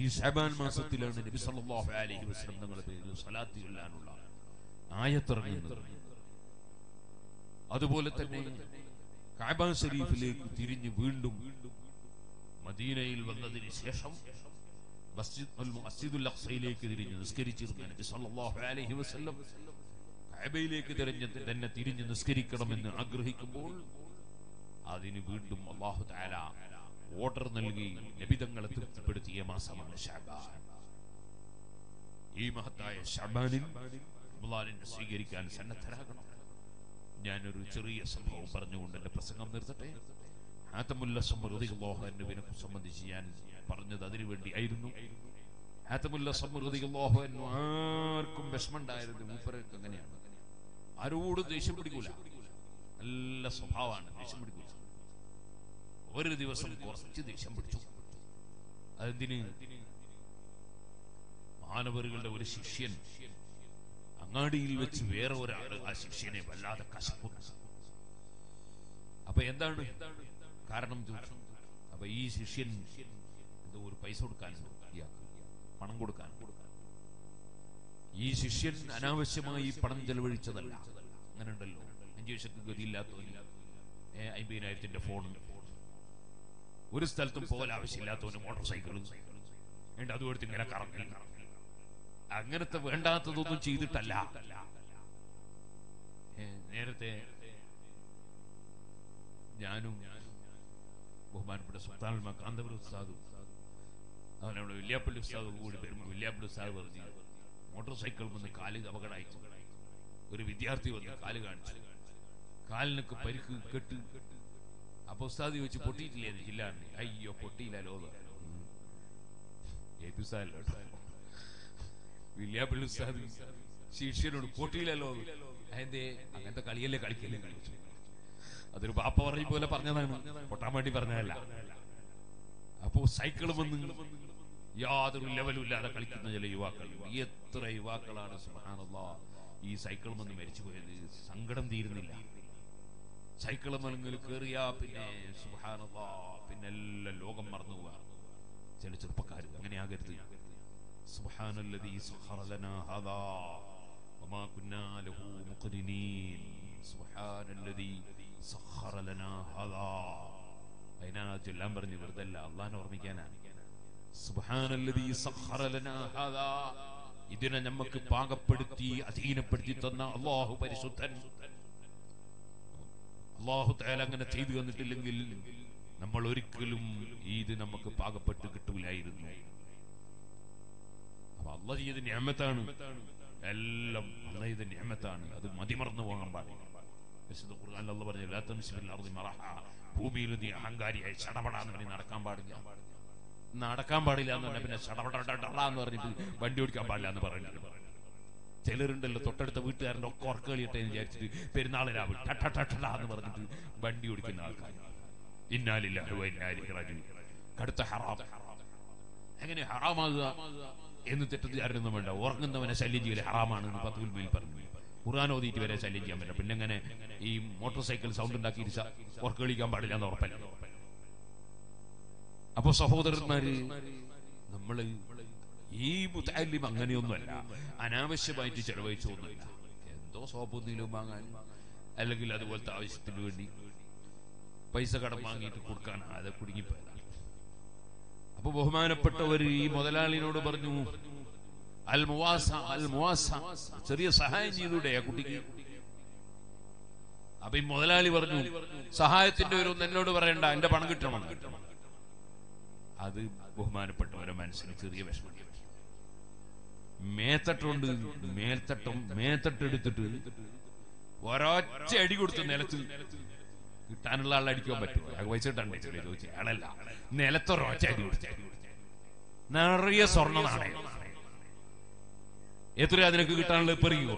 ഈ ഷാബാൻ മാസത്തിലാണ് നബി സല്ലല്ലാഹു അലൈഹി വസല്ലം തങ്ങളുടെ പേരിൽ സ്വലാത്ത് ചൊല്ലാനുള്ള ആയത്തിറങ്ങുന്നത്. അതുപോലെ തന്നെ കാബ ഷരീഫിലേക്ക് തിരിഞ്ഞ് വീണ്ടും മദീനയിൽ വന്നതിന് ശേഷം മസ്ജിദ് മസ്ജിദുൽ അഖ്സയിലേക്ക് തിരിഞ്ഞ് നിസ്കരിച്ചിരുന്ന നബി സല്ലല്ലാഹു അലൈഹി വസല്ലം കഅബയിലേക്ക് തിരഞ്ഞ് തന്നെ തിരിഞ്ഞ് നിസ്കരിക്കണമെന്ന് ആഗ്രഹിക്കുമ്പോൾ അതിന് വീണ്ടും അള്ളാഹു താല ഓർഡർ നൽകി ലഭിതങ്ങളെ തൃപ്തിപ്പെടുത്തിയ മാസമാണ് ഈ മഹത്തായ ഷാബാനിൽ റമളാനിനെ സ്വീകരിക്കാൻ സന്നദ്ധരാകണം. ഞാനൊരു ചെറിയ സംഭവം പറഞ്ഞുകൊണ്ട് എന്റെ പ്രസംഗം നിർത്തട്ടെ? ഹാത്തമുല്ല സമൃദ്ധികളോഹനുവിനെ സംബന്ധിച്ച് ഞാൻ പറഞ്ഞത് അതിനുവേണ്ടി ആയിരുന്നു. ഹാത്തമുല്ല സമൃദ്ധികളോഹനു ആർക്കും വിഷമുണ്ടായിരുന്നു മൂപ്പരൊക്കെ അങ്ങനെയാണ്. ആരോടും ദേഷ്യം പിടിക്കൂല. നല്ല സ്വഭാവമാണ് ദേഷ്യം പിടിക്കൂല. ഒരു ദിവസം കുറച്ച് ദേഷ്യം പിടിച്ചു. അതെന്തിന്? മാനവറുകളുടെ ഒരു ശിഷ്യൻ അങ്ങാടിയിൽ വെച്ച് വേറെ ഒരാൾ ആ ശിഷ്യനെ വല്ലാതെ കശപ്പു അപ്പൊ എന്താണ്? കാരണം അപ്പൊ ഈ ശിഷ്യൻ എന്തോ ഒരു പൈസ കൊടുക്കാനുണ്ട്. പണം കൊടുക്കാൻ ഈ ശിഷ്യൻ അനാവശ്യമായി പണം ചെലവഴിച്ചതല്ല. അങ്ങനെ ഉണ്ടല്ലോ അഞ്ചു പൈസക്ക് ഗതിയില്ലാത്തവന്. അമ്പതിനായിരത്തിന്റെ ഫോൺ. ഒരു സ്ഥലത്തും പോകാൻ ആവശ്യമില്ലാത്തവന് മോട്ടോർ സൈക്കിളും ഉണ്ട് അതും എടുത്ത് ഇങ്ങനെ കറങ്ങി അങ്ങനത്തെ വേണ്ടാത്തതൊന്നും ചെയ്തിട്ടല്ല. നേരത്തെ ഞാനും ബഹുമാനപ്പെട്ട സുൽത്താൻ കാന്തപുരം അവൻ നമ്മുടെ വില്യാപ്പള്ളി സാധു കൂടി വരുമ്പോൾ വില്യാപ്പള്ളി ഉസ്താദ് പറഞ്ഞു മോട്ടോർ സൈക്കിൾ വന്ന് കാൽ അപകടമായി. ഒരു വിദ്യാർത്ഥി വന്ന് കാൽ കാണിച്ചു. കാലിനൊക്കെ പരിക്ക് കെട്ട്. അപ്പൊ ഉസ്താദ് വെച്ച് പൊട്ടിയിട്ടില്ലേ? ജില്ലാണ്ട് അയ്യോ പൊട്ടിയില്ല പറഞ്ഞു. കേട്ടോ. വില്യാപ്പള്ളി ഉസ്താദ്. ശിഷ്യനോട് പൊട്ടിയില്ലല്ലോ അതിന്റെ അങ്ങനത്തെ കളിയല്ലേ കളിക്കല്ലേ കളിച്ചു അതൊരു ബാപ്പ പറയും പോലെ പറഞ്ഞതാണ്. പൊട്ടാൻ വേണ്ടി പറഞ്ഞതല്ല. അപ്പോ സൈക്കിൾ വന്ന് യാതൊരു ലെവലും ഇല്ലാതെ കളിക്കുന്ന ചില യുവാക്കൾ. എത്ര യുവാക്കളാണ് സുഹാനുള്ള ഈ സൈക്കിൾ വന്ന് മരിച്ചു പോയത്? സങ്കടം തീരുന്നില്ല. സൈക്കിൾ മലങ്ങിൽ കയറിയാ പിന്നെ സുഹാനുള്ള പിന്നെ എല്ലാ ലോകം മറന്നു പോവാ. ചില ചെറുപ്പക്കാർ അങ്ങനെ ആകരുത് ആ ചൊല്ലാൻ പറഞ്ഞു വെറുതെ അല്ല അള്ളാഹിനെ ഓർമ്മിക്കാനാണ് ഇതിനെ നമുക്ക് പാകപ്പെടുത്തി അധീനപ്പെടുത്തി തന്ന അള്ളാഹു പരിശുദ്ധൻ. അള്ളാഹു തആല അങ്ങനെ ചെയ്തു തന്നിട്ടില്ലെങ്കിൽ നമ്മൾ ഒരിക്കലും ഇത് നമുക്ക് പാകപ്പെട്ട് കിട്ടൂലായിരുന്നു. അപ്പൊ അള്ള ചെയ്ത ഞാമത്താണ് എല്ലാം അള്ള ചെയ്ത ഞാമത്താണ് അത് മതിമറന്നു പോകാൻ പാടില്ല. വിശുദ്ധ പറഞ്ഞു. ഭൂമിയിൽ നീ അഹങ്കാരിയായി ചടപടാന്ന് പറഞ്ഞ് നടക്കാൻ പാടില്ല. നടക്കാൻ പാടില്ല എന്ന് പറഞ്ഞാൽ പിന്നെ എന്ന് പറഞ്ഞിട്ട് വണ്ടി ഓടിക്കാൻ പാടില്ല എന്ന് പറഞ്ഞു ചിലരുണ്ടല്ലോ തൊട്ടടുത്ത വീട്ടുകാരന്റെ ഒക്കെ ഉറക്ക കളിയിട്ടെ എന്ന് വിചാരിച്ചിട്ട് പെരുന്നാൾ രാവിലെ എന്ന് പറഞ്ഞിട്ട് വണ്ടി ഓടിക്കുന്ന ആൾക്കാർ ഇന്നാലില്ല കടുത്ത ഹറാം. എങ്ങനെ ഹറാമാകുക എന്ന് തെറ്റിദ്ധാരണയൊന്നും വേണ്ട. ഉറങ്ങുന്നവനെ ശല്യം ചെയ്യൽ ഹറാമാണ് എന്ന് പറഞ്ഞു. ഖുർആൻ ഓതിയിട്ട് വരെ ശല്യം ചെയ്യാൻ പറ്റില്ല. പിന്നെ എങ്ങനെ ഈ മോട്ടോർ സൈക്കിൾ സൗണ്ട് ഉണ്ടാക്കി ഉറക്ക കളിക്കാൻ പാടില്ല എന്ന് ഉറപ്പല്ല? അപ്പൊ സഹോദരന്മാര് നമ്മൾ ഈ മുത്താലിം അങ്ങനെയൊന്നുമല്ല. അനാവശ്യമായിട്ട് ചെലവഴിച്ചൊന്നുമില്ല. എന്തോ സോപ്പ് വാങ്ങാൻ അല്ലെങ്കിൽ അതുപോലത്തെ ആവശ്യത്തിന് വേണ്ടി പൈസ കടം വാങ്ങിയിട്ട് കൊടുക്കാൻ അത് കുടുങ്ങിപ്പോയതാണ് അപ്പൊ ബഹുമാനപ്പെട്ടവർ ഈ മുതലാളിനോട് പറഞ്ഞു അൽ മുവാസ അൽ മുവാസ ചെറിയ സഹായം ചെയ്തൂടെ ആ കുട്ടിക്ക്? അപ്പൊ ഈ മുതലാളി പറഞ്ഞു സഹായത്തിന്റെ ഒരു എന്നോട് പറയണ്ട എന്റെ പണം കിട്ടണം കിട്ടണം. അത് ബഹുമാനപ്പെട്ടവരെ മനസ്സിന് ചെറിയ വിഷമം മേത്തട്ടുണ്ട് മേൽത്തട്ടം മേത്തട്ടെടുത്തിട്ട് ഒരൊറ്റ അടി കൊടുത്തു നിലത്ത് കിട്ടാനുള്ള ആളെ അടിക്കാൻ പറ്റും അയാൾ പൈസ കിട്ടാണ്ടേ ചോദിച്ചു. അയാളല്ല നിലത്തൊരൊറ്റ അടി കൊടുത്തു. നിറയെ സ്വർണ നാണയം. എത്ര അതിനൊക്കെ കിട്ടാനുള്ള പെറുകിയോ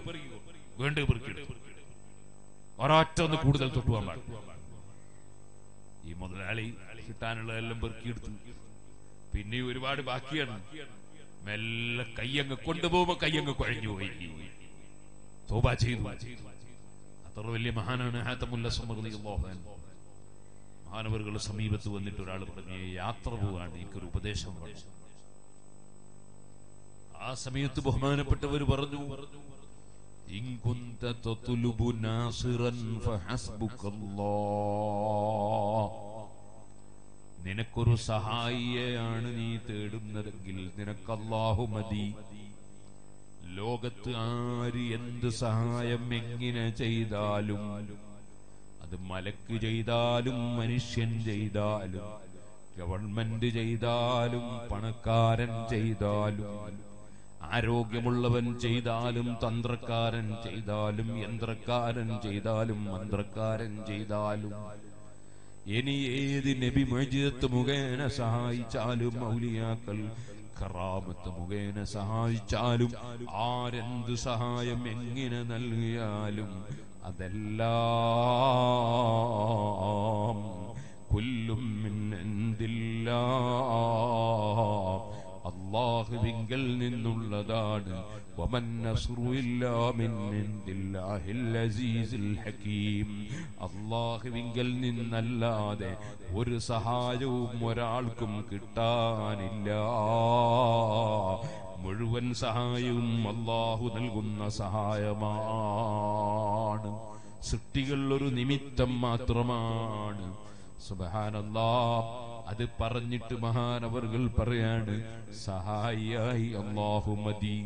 വേണ്ട പെറുക്കിടും ഒരൊറ്റ ഒന്ന് കൂടുതൽ തൊട്ടുപോകാൻ പാടില്ല. ഈ മുതലാളി കിട്ടാനുള്ളതെല്ലാം പെറുക്കിയെടുത്തു. പിന്നെ ഒരുപാട് ബാക്കിയാണ്. മെല്ലെ കയ്യങ്ങ് കൊണ്ടുപോകുമ്പോ കയ്യങ്ങ് കുഴഞ്ഞു പോയി. അത്ര വലിയ മഹാനാണ് ഹാത്തമുല്ല സമൃദ്ധിഹൻ മഹാനവറുകളുടെ സമീപത്ത് വന്നിട്ട് ഒരാൾ പറഞ്ഞ യാത്ര പോവാണ് എനിക്കൊരു ഉപദേശം പറഞ്ഞു ആ സമയത്ത് ബഹുമാനപ്പെട്ടവർ പറഞ്ഞു ഇൻകുന്ത നാസിറൻ ഫഹസ്ബുക്കല്ലാഹ് നിനക്കൊരു സഹായിയെയാണ് നീ തേടുന്നതെങ്കിൽ നിനക്കല്ലാഹു മതി. ലോകത്ത് ആര് എന്ത് സഹായം എങ്ങനെ ചെയ്താലും അത് മലക്ക് ചെയ്താലും മനുഷ്യൻ ചെയ്താലും ഗവൺമെന്റ് ചെയ്താലും പണക്കാരൻ ചെയ്താലും ആരോഗ്യമുള്ളവൻ ചെയ്താലും തന്ത്രക്കാരൻ ചെയ്താലും യന്ത്രക്കാരൻ ചെയ്താലും മന്ത്രക്കാരൻ ചെയ്താലും ഇനി ഏത് നബി മജിദത്ത് മുഖേന സഹായിച്ചാലും മൗലിയാക്കൾ കറാമത്ത് മുഖേന സഹായിച്ചാലും ആരെന്ത് സഹായം എങ്ങനെ നൽകിയാലും അതെല്ലാം കൊല്ലും ഇൻദില്ലാ. അള്ളാഹുവിങ്കൽ നിന്നുള്ളതാണ്. അള്ളാഹുവിങ്കിൽ നിന്നല്ലാതെ ഒരു സഹായവും ഒരാൾക്കും കിട്ടാനില്ല. മുഴുവൻ സഹായവും അള്ളാഹു നൽകുന്ന സഹായമാണ്. സൃഷ്ടികളിലൊരു നിമിത്തം മാത്രമാണ്. സുബഹാനല്ലാ. അത് പറഞ്ഞിട്ട് മഹാനവർകൾ പറയാണ് സഹായിയായി അള്ളാഹു മതി.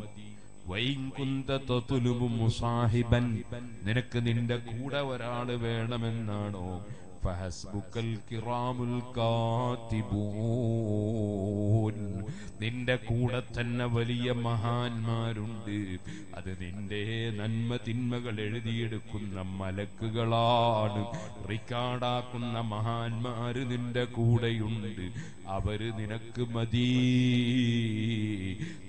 നിനക്ക് നിന്റെ കൂടെ ഒരാൾ വേണമെന്നാണോ? ഫഹസ്ബുക്കൽ കിറാമുൽ കാത്തിബൂൻ. നിന്റെ കൂടെ തന്നെ വലിയ മഹാന്മാരുണ്ട്. അത് നിന്റെ നന്മ തിന്മകൾ എഴുതിയെടുക്കുന്ന മലക്കുകളാണ്. റിക്കാർഡാക്കുന്ന മഹാന്മാര് നിന്റെ കൂടെയുണ്ട്. അവർ നിനക്ക് മതി.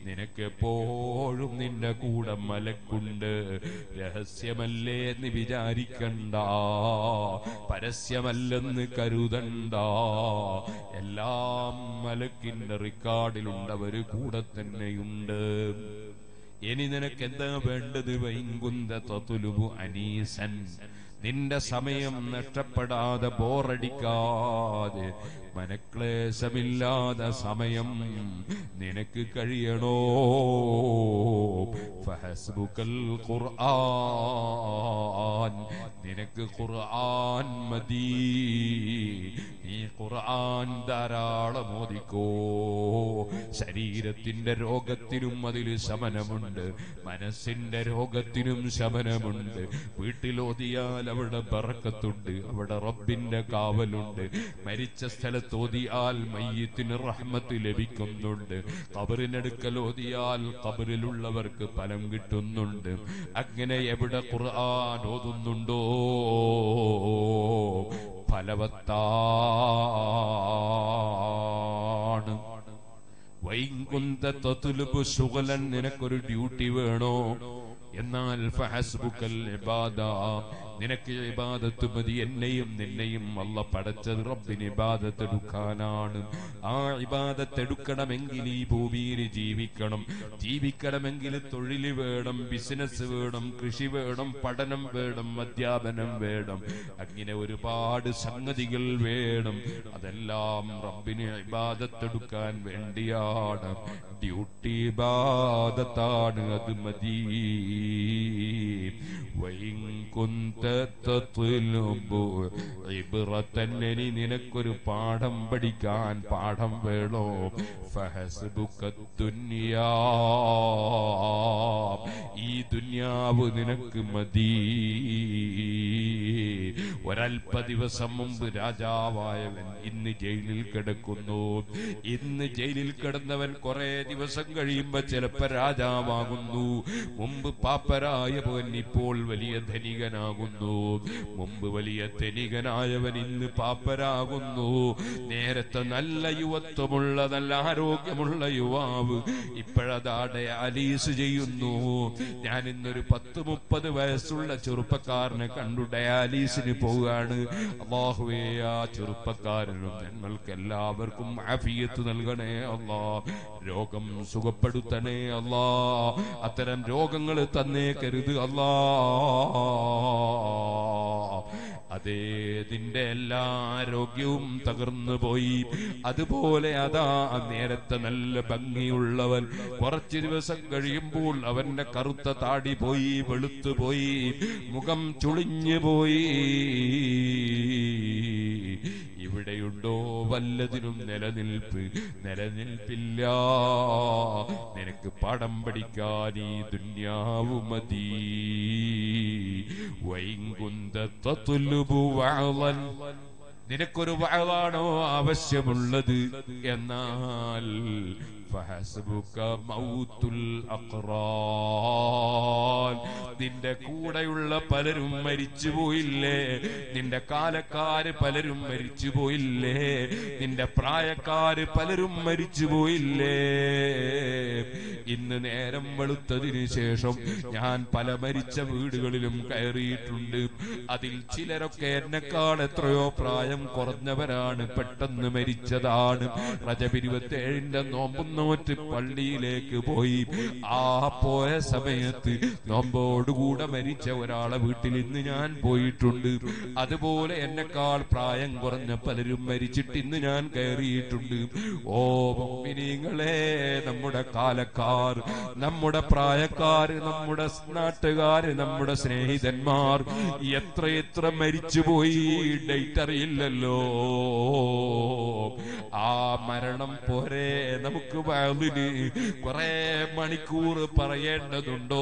നിനക്കെപ്പോഴും നിന്റെ കൂടെ മലക്കുണ്ട്. രഹസ്യമല്ലേ എന്ന് വിചാരിക്കണ്ട. പരസ്യമല്ലെന്ന് കരുതണ്ട. എല്ലാം മലക്കിന്റെ റെക്കോർഡിലുണ്ട്. അവർ കൂടെ തന്നെയുണ്ട്. ഇനി നിനക്ക് എന്താ വേണ്ടത്? വൈകുന്ത തതുലുബു അനീസൻ. നിന്റെ സമയം നഷ്ടപ്പെടാതെ ബോറടിക്കാതെ മനക്ലേശമില്ലാതെ സമയം നിനക്ക് കഴിയണോ? ഫഹസ്ബുക്കൽ ഖുർആൻ. നിനക്ക് ഖുർആൻ മതി. നീ ഖുർആൻ ധാരാളം ഓദിക്കോ ശരീരത്തിന്റെ രോഗത്തിനും അതിൽ ശമനമുണ്ട്. മനസ്സിന്റെ രോഗത്തിനും ശമനമുണ്ട്. വീട്ടിലോതിയാൽ അവിടെ പറക്കത്തുണ്ട് അവിടെ റബ്ബിന്റെ കാവലുണ്ട്. മരിച്ച സ്ഥലത്ത് ഓതിയാൽ മയ്യത്തിന് റഹ്മത്ത് ലഭിക്കുന്നുണ്ട്. കബറിനടുക്കൽ ഓതിയാൽ കബറിലുള്ളവർക്ക് ഫലം കിട്ടുന്നുണ്ട്. അങ്ങനെ എവിടെ ഖുർആൻ ഓതുന്നുണ്ടോ? ഫലവത്താണ്. വൈകുന്ത തതുലുബു ശുഗലൻ നിനക്കൊരു ഡ്യൂട്ടി വേണോ? എന്നാൽ ഫഹസ്ബുക്കൽ ഇബാദ. നിനക്ക് ഇബാദത്ത് മതി എന്നെയും നിന്നെയും അല്ല പടച്ചത് റബ്ബിന് ഇബാദത്ത് എടുക്കാനാണ് ആ ഇബാദത്ത് എടുക്കണമെങ്കിൽ ഈ ഭൂമിയിൽ ജീവിക്കണം. ജീവിക്കണമെങ്കിൽ തൊഴിൽ വേണം ബിസിനസ് വേണം കൃഷി വേണം പഠനം വേണം അധ്യാപനം വേണം. അങ്ങനെ ഒരുപാട് സംഗതികൾ വേണം. അതെല്ലാം റബ്ബിന് ഇബാദത്തെടുക്കാൻ വേണ്ടിയാണ്. ഡ്യൂട്ടി ഇബാദത്താണ് അത് മതി. വൈൻ കുന്ത തത്ലുബു ഇബ്റത്തൻ ഇനി നിനക്കൊരു പാഠം പഠിക്കാൻ പാഠം വേണോ? ഈ ദുന്യാവ് നിനക്ക് മതി. ഒരൽപ്പ ദിവസം മുമ്പ് രാജാവായവൻ ഇന്ന് ജയിലിൽ കിടക്കുന്നു. ഇന്ന് ജയിലിൽ കിടന്നവൻ കുറെ ദിവസം കഴിയുമ്പോ ചിലപ്പോ രാജാവാകുന്നു. മുമ്പ് പാപ്പരായവൻ ഇപ്പോൾ വലിയ ധനികനാകുന്നു. മുമ്പ് വലിയ തെനികനായവൻ ഇന്ന് പാപ്പരാകുന്നു. നേരത്തെ നല്ല യുവത്വമുള്ള നല്ല ആരോഗ്യമുള്ള യുവാവ്. ഇപ്പോഴതാടെ അലീസ് ചെയ്യുന്നു. ഞാൻ ഇന്നൊരു പത്ത് മുപ്പത് വയസ്സുള്ള ചെറുപ്പക്കാരനെ കണ്ടു ഡയാലീസിന് പോവുകയാണ്. അള്ളാഹുവേ ആ ചെറുപ്പക്കാരനും ഞങ്ങൾക്ക് എല്ലാവർക്കും ആഫിയത്ത് നൽകണേ അള്ളാ. രോഗം സുഖപ്പെടുത്തണേ അള്ളാ. അത്തരം രോഗങ്ങൾ തന്നേക്കരുത് അള്ളാ. അതേ നിന്റെ എല്ലാ ആരോഗ്യവും തകർന്നു പോയി. അതുപോലെ അതാ നേരത്തെ നല്ല ഭംഗിയുള്ളവൻ. കുറച്ച് ദിവസം കഴിയുമ്പോൾ അവന്റെ കറുത്ത താടി പോയി വെളുത്തു പോയി മുഖം ചുളിഞ്ഞു പോയി. ഇവിടെയുണ്ടോ വല്ലതിനും നിലനിൽപ്പ്? നിലനിൽപ്പില്ല. നിനക്ക് പടം പഠിക്കാൻ ഈ ദുന്യാവു മതി. വൈകുന്ത തത്തുലുബു വഅളൻ. നിനക്കൊരു വഴവാണോ ആവശ്യമുള്ളത്? എന്നാൽ നിന്റെ കൂടെയുള്ള പലരും മരിച്ചു പോയില്ലേ നിന്റെ കാലക്കാര് പലരും മരിച്ചു പോയില്ലേ നിന്റെ പ്രായക്കാര് പലരും മരിച്ചു പോയില്ലേ ഇന്ന് നേരം വെളുത്തതിനു ശേഷം ഞാൻ പല മരിച്ച വീടുകളിലും കയറിയിട്ടുണ്ട്. അതിൽ ചിലരൊക്കെ എന്നെക്കാൾ എത്രയോ പ്രായം കുറഞ്ഞവരാണ്. പെട്ടെന്ന് മരിച്ചതാണ്. റജബ് ഇരുപത്തിയേഴിന്റെ നോമ്പും നോറ്റ് പള്ളിയിലേക്ക് പോയി. ആ പോയ സമയത്ത് നോമ്പോടുകൂടെ മരിച്ച ഒരാളെ വീട്ടിൽ ഇന്ന് ഞാൻ പോയിട്ടുണ്ട്. അതുപോലെ എന്നെക്കാൾ പ്രായം കുറഞ്ഞ പലരും മരിച്ചിട്ട് ഇന്ന് ഞാൻ കയറിയിട്ടുണ്ട്. ഓ മമ്മിനിങ്ങളെ നമ്മുടെ കാലക്കാർ നമ്മുടെ പ്രായക്കാർ നമ്മുടെ നാട്ടുകാര് നമ്മുടെ സ്നേഹിതന്മാർ എത്ര എത്ര മരിച്ചുപോയി ഡേറ്റ് അറിയില്ലല്ലോ. ആ മരണം പോരെ നമുക്ക് വയലിന് കുറെ മണിക്കൂർ പറയേണ്ടതുണ്ടോ?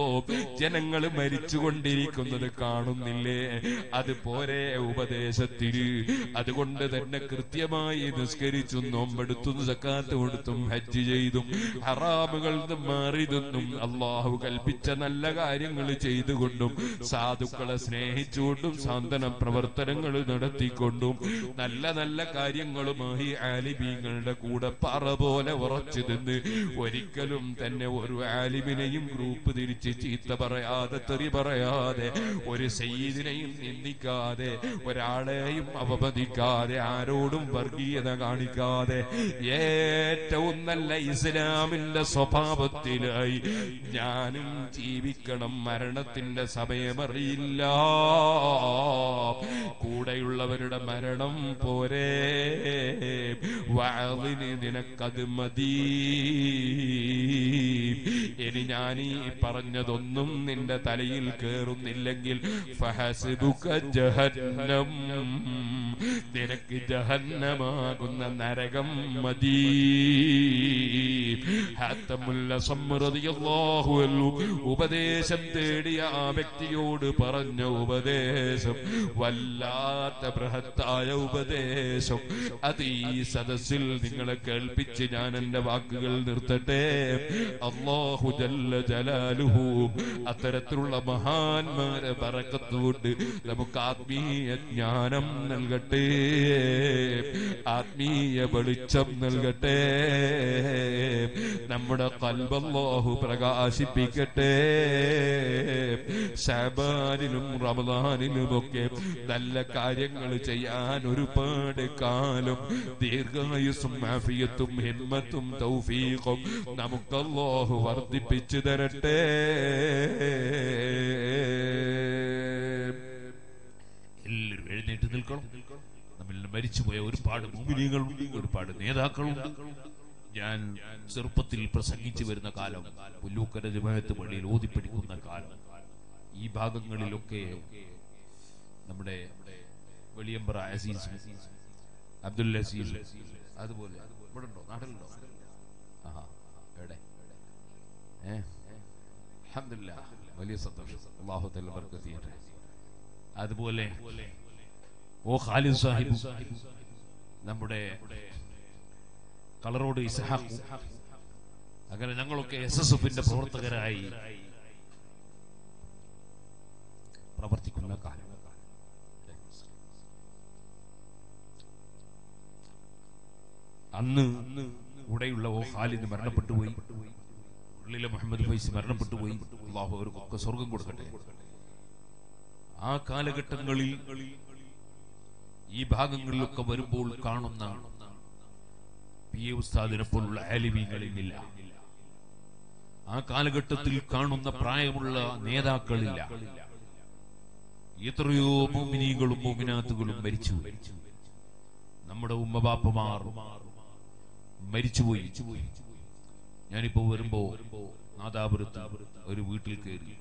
ജനങ്ങൾ മരിച്ചുകൊണ്ടിരിക്കുന്നത് കാണുന്നില്ലേ? അത് പോരെ ഉപദേശത്തിന് അതുകൊണ്ട് തന്നെ കൃത്യമായി നിസ്കരിച്ചും നോമ്പെടുത്തും സക്കാത്ത് കൊടുത്തും ഹജ്ജ് ചെയ്തും ഹറാമുകൾ മാറി നിന്നും അള്ളാഹു കൽപ്പിച്ച നല്ല കാര്യങ്ങൾ ചെയ്തുകൊണ്ടും സാധുക്കളെ സ്നേഹിച്ചുകൊണ്ടും സാന്ത്വന പ്രവർത്തനങ്ങൾ നടത്തിക്കൊണ്ടും നല്ല നല്ല കാര്യങ്ങളുമായി ആലിബീങ്ങളുടെ കൂടെ പറ പോലെ ഉറച്ചു നിന്ന് ഒരിക്കലും തന്നെ ഒരു ആലിമിനെയും ഗ്രൂപ്പ് തിരിച്ച് ചീത്ത പറയാതെ തെറി പറയാതെ ഒരു സയ്യിദിനെയും നിന്ദിക്കാതെ ഒരാളെയും അവമതിക്കാതെ ആരോടും വർഗീയത കാണിക്കാതെ ഏറ്റവും നല്ല ഇസ്ലാമിന്റെ സ്വഭാവത്തിലായി ഞാനും ജീവിക്കണം മരണത്തിന്റെ സമയമറിയില്ല. കൂടെയുള്ളവരുടെ മരണം പോരേ. വാളിന് നിനക്കത് മതി. ഇനി ഞാൻ ഈ പറഞ്ഞതൊന്നും നിന്റെ തലയിൽ കേറുന്നില്ലെങ്കിൽ നിനക്ക് ജഹന്നമാകുന്ന നരകം മതി. ഉപദേശം തേടിയ ആ വ്യക്തിയോട് പറഞ്ഞ ഉപദേശം വല്ലാത്ത ബൃഹത്തായ ഉപദേശം. അത് ഈ സദസ്സിൽ നിങ്ങളെ കേൾപ്പിച്ച് ഞാൻ എന്റെ വാക്കുകൾ നിർത്തട്ടെ. അള്ളാഹു ജല്ല ജലാലുഹു. അത്തരത്തിലുള്ള മഹാന്മാരെ പറക്കത്തുകൊണ്ട് നമുക്ക് ആത്മീയ ജ്ഞാനം നൽകട്ടെ. ആത്മീയ വെളിച്ചം നൽകട്ടെ. നമ്മുടെ കൽബല്ലാഹു പ്രകാശിപ്പിക്കട്ടെ. ശബാനിലും റമദാനിലുമൊക്കെ നല്ല കാര്യങ്ങൾ ചെയ്യാൻ ഒരുപാട് കാലം ദീർഘായുസും ഹിമ്മത്തും തൗഫീഖും നമുക്ക് അല്ലാഹു വർദ്ധിപ്പിച്ചു തരട്ടെ. എല്ലാവരും എഴുന്നേറ്റ് നിൽക്കണം. നമ്മിൽ മരിച്ചുപോയ ഒരുപാട് മുമിനികളുണ്ട് ഒരുപാട് നേതാക്കളുണ്ട്. ഞാൻ ചെറുപ്പത്തിൽ പ്രസംഗിച്ചു വരുന്ന കാലം പുല്ലൂക്കര ജമാഅത്ത് പള്ളിയിൽ ഓതിപ്പിടിക്കുന്ന കാലം. ഈ ഭാഗങ്ങളിലൊക്കെ നമ്മുടെ വെളിയമ്പറ അസീസ് അബ്ദുൽ അസീസ് അതുപോലെ. ഇവിടെ ഉണ്ടോ നാട്ടിലുണ്ടോ ആഹാ എവിടെ ഏ അൽഹംദുലില്ലാ വലിയ സന്തോഷം. അള്ളാഹു തല ബർക്കത്ത് ചെയ്യട്ടെ. അതുപോലെ ഓ ഖാലിദ് സാഹിബ് നമ്മുടെ കളറോട് അങ്ങനെ ഞങ്ങളൊക്കെ എസ് എസ് എഫിന്റെ പ്രവർത്തകരായി പ്രവർത്തിക്കുന്ന കാലം. അന്ന് കൂടെയുള്ള ഓ ഖാലിദ് മരണപ്പെട്ടു പോയി ഉള്ളിലെ മുഹമ്മദ് ഫൈസ് മരണപ്പെട്ടു പോയി അള്ളാഹു അവർക്കൊക്കെ സ്വർഗം കൊടുക്കട്ടെ. ആ കാലഘട്ടങ്ങളിൽ ഈ ഭാഗങ്ങളിലൊക്കെ വരുമ്പോൾ കാണുന്ന പി എ ഉസ്താദിനെ പോലുള്ള ആലിമീങ്ങളില്ല. ആ കാലഘട്ടത്തിൽ കാണുന്ന പ്രായമുള്ള നേതാക്കളില്ല. എത്രയോ മോമിനികളും മോമിനാത്തുകളും മരിച്ചു. നമ്മുടെ ഉമ്മബാപ്പമാർ മരിച്ചുപോയി. ഞാനിപ്പോ വരുമ്പോ നാദാപുരത്ത് ഒരു വീട്ടിൽ കയറി.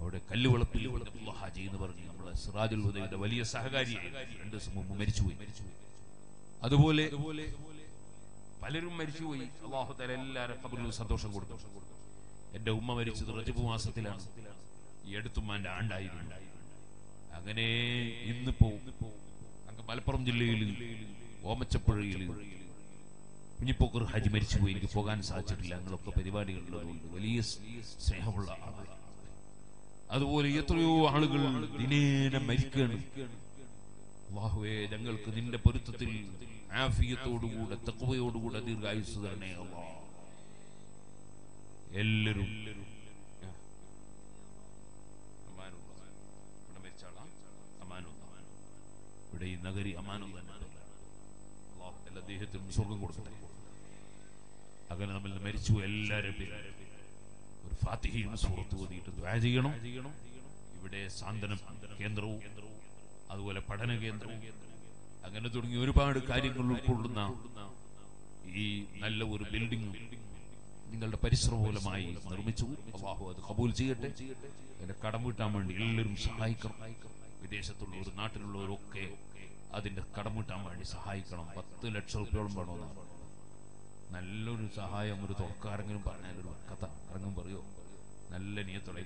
അവിടെ കല്ലുവളപ്പിൽ ഹാജി എന്ന് പറഞ്ഞു നമ്മളെ സിറാജുൽ ഹുദയുടെ വലിയ സഹകാരി രണ്ട് ദിവസം മുമ്പ് മരിച്ചുപോയി. അതുപോലെ പലരും മരിച്ചുപോയി. അള്ളാഹുത്തല എല്ലാവരും ഖബറിലും സന്തോഷം കൊടുത്തു. എന്റെ ഉമ്മ മരിച്ചത് റജബ് മാസത്തിലാണ്. ഈ എടുത്തുമ്മാന്റെ ആണ്ടായിരുന്നു. അങ്ങനെ ഇന്നിപ്പോ അങ്ങ് മലപ്പുറം ജില്ലയിൽ ഓമച്ചപ്പുഴയിൽ കുഞ്ഞിപ്പോക്കർ ഹാജി മരിച്ചുപോയി എനിക്ക് പോകാൻ സാധിച്ചിട്ടില്ല ഞങ്ങളൊക്കെ പരിപാടികളുള്ളതുകൊണ്ട് വലിയ സ്നേഹമുള്ള ആളാണ്. അതുപോലെ എത്രയോ ആളുകൾ ദിനേന മരിക്കണം അള്ളാഹുവേ ഞങ്ങൾക്ക് നിന്റെ പൊരുത്തത്തിൽ ആഫിയത്തോടുകൂടെ തക്കുവയോടുകൂടെ ദീർഘായുസ് തന്നെ എല്ലാവരും. ഇവിടെ ഈ നഗരി അമാനുള്ള തന്നെ. അള്ളാഹു എല്ലാ ദേഹത്തിനും സ്വർഗം കൊടുക്കട്ടെ. അങ്ങനെ നമ്മൾ മരിച്ചു എല്ലാവരും ഒരു ഫാത്തിഹയും സുഹൃത്ത് ഓതിയിട്ട് ദ്വാ ചെയ്യണം. ഇവിടെ സാന്ത്വനം കേന്ദ്രവും അതുപോലെ പഠന കേന്ദ്രവും. അങ്ങനെ തുടങ്ങി ഒരുപാട് കാര്യങ്ങൾ ഉൾക്കൊള്ളുന്ന ഈ നല്ല ഒരു ബിൽഡിംഗ് നിങ്ങളുടെ പരിശ്രമഫലമായി നിർമ്മിച്ചു. അള്ളാഹു അത് കബൂൽ ചെയ്യട്ടെ. അതിന്റെ കടം വീട്ടാൻ വേണ്ടി എല്ലാവരും സഹായിക്കണം. വിദേശത്തുള്ളവർ നാട്ടിലുള്ളവരൊക്കെ അതിന്റെ കടം വീട്ടാൻ വേണ്ടി സഹായിക്കണം. പത്ത് ലക്ഷം റുപ്യോളം വേണമെന്നാണ്. നല്ലൊരു സഹായം ഒരു തുറക്കാരെങ്കിലും പറഞ്ഞാൽ ഒരു കഥ ആരെങ്കിലും പറയോ? നല്ല നിയത്തോടെ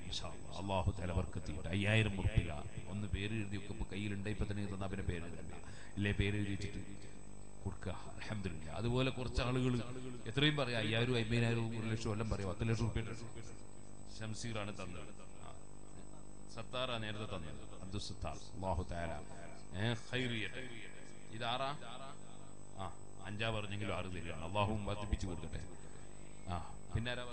അള്ളാഹു തലവർക്കെത്തിയിട്ട് അയ്യായിരം ഉറുപ്പിക. ഒന്ന് പേര് എഴുതിയൊക്കെ ഇപ്പൊ കയ്യിലുണ്ട്. ഇപ്പൊ തന്നെ തന്നാ പിന്നെ പേര് എഴുതണ്ട. ഇല്ലേ? പേര് എഴുതി വെച്ചിട്ട് കൊടുക്കുക. അലഹമില്ല അതുപോലെ കുറച്ച് ആളുകൾ എത്രയും പറയാം അയ്യായിരം അമ്പതിനായിരം ഒരു ലക്ഷം എല്ലാം പറയാം. പത്ത് ലക്ഷം റുപ്യ ഷംസീറാണ് തന്നത്. സത്താറ നേരത്തെ തന്നത്. അബ്ദുൽ സത്താർ. അള്ളാഹു താല ഏഹ് ഇതാറാ ആ. അഞ്ചാ പറഞ്ഞെങ്കിലും ആറ് തരികയാണ്. അള്ളാഹുവും വർദ്ധിപ്പിച്ചു കൊടുക്കട്ടെ. ആ പിന്നെ ആരാ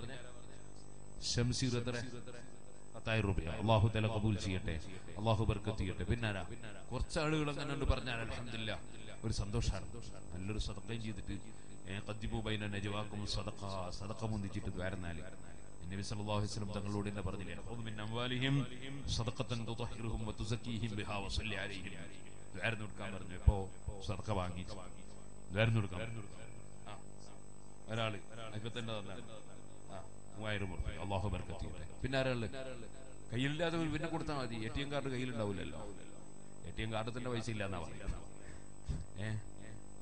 പത്തായിരം രൂപ അള്ളാഹു തല കബൂൽ ചെയ്യട്ടെ. അള്ളാഹു ബർക്കത്ത് ചെയ്യട്ടെ. പിന്നെ ആരാ? കുറച്ച് ആളുകൾ അങ്ങനെ പറഞ്ഞാൽ അലഹമില്ല ഒരു സന്തോഷമാണ് നല്ലൊരു സദക്കയും ചെയ്തിട്ട് കദ്ദിമു ബൈന നജവാക്കും നബി അലൈഹി തങ്ങളോട് പറഞ്ഞില്ലേ അംവാലിഹിം സദഖത്തൻ ബിഹാ പറഞ്ഞു ഇപ്പോ സദക്ക വാങ്ങി ആ പിന്നെ ആരാൾ? കയ്യിലില്ലാതെ പിന്നെ കൊടുത്താൽ മതി. എ ടി എം കാർഡ് കയ്യിലുണ്ടാവില്ലല്ലോ എ ടി എം കാർഡ് തന്നെ പൈസ ഇല്ലാന്നാ പറയുന്നത്.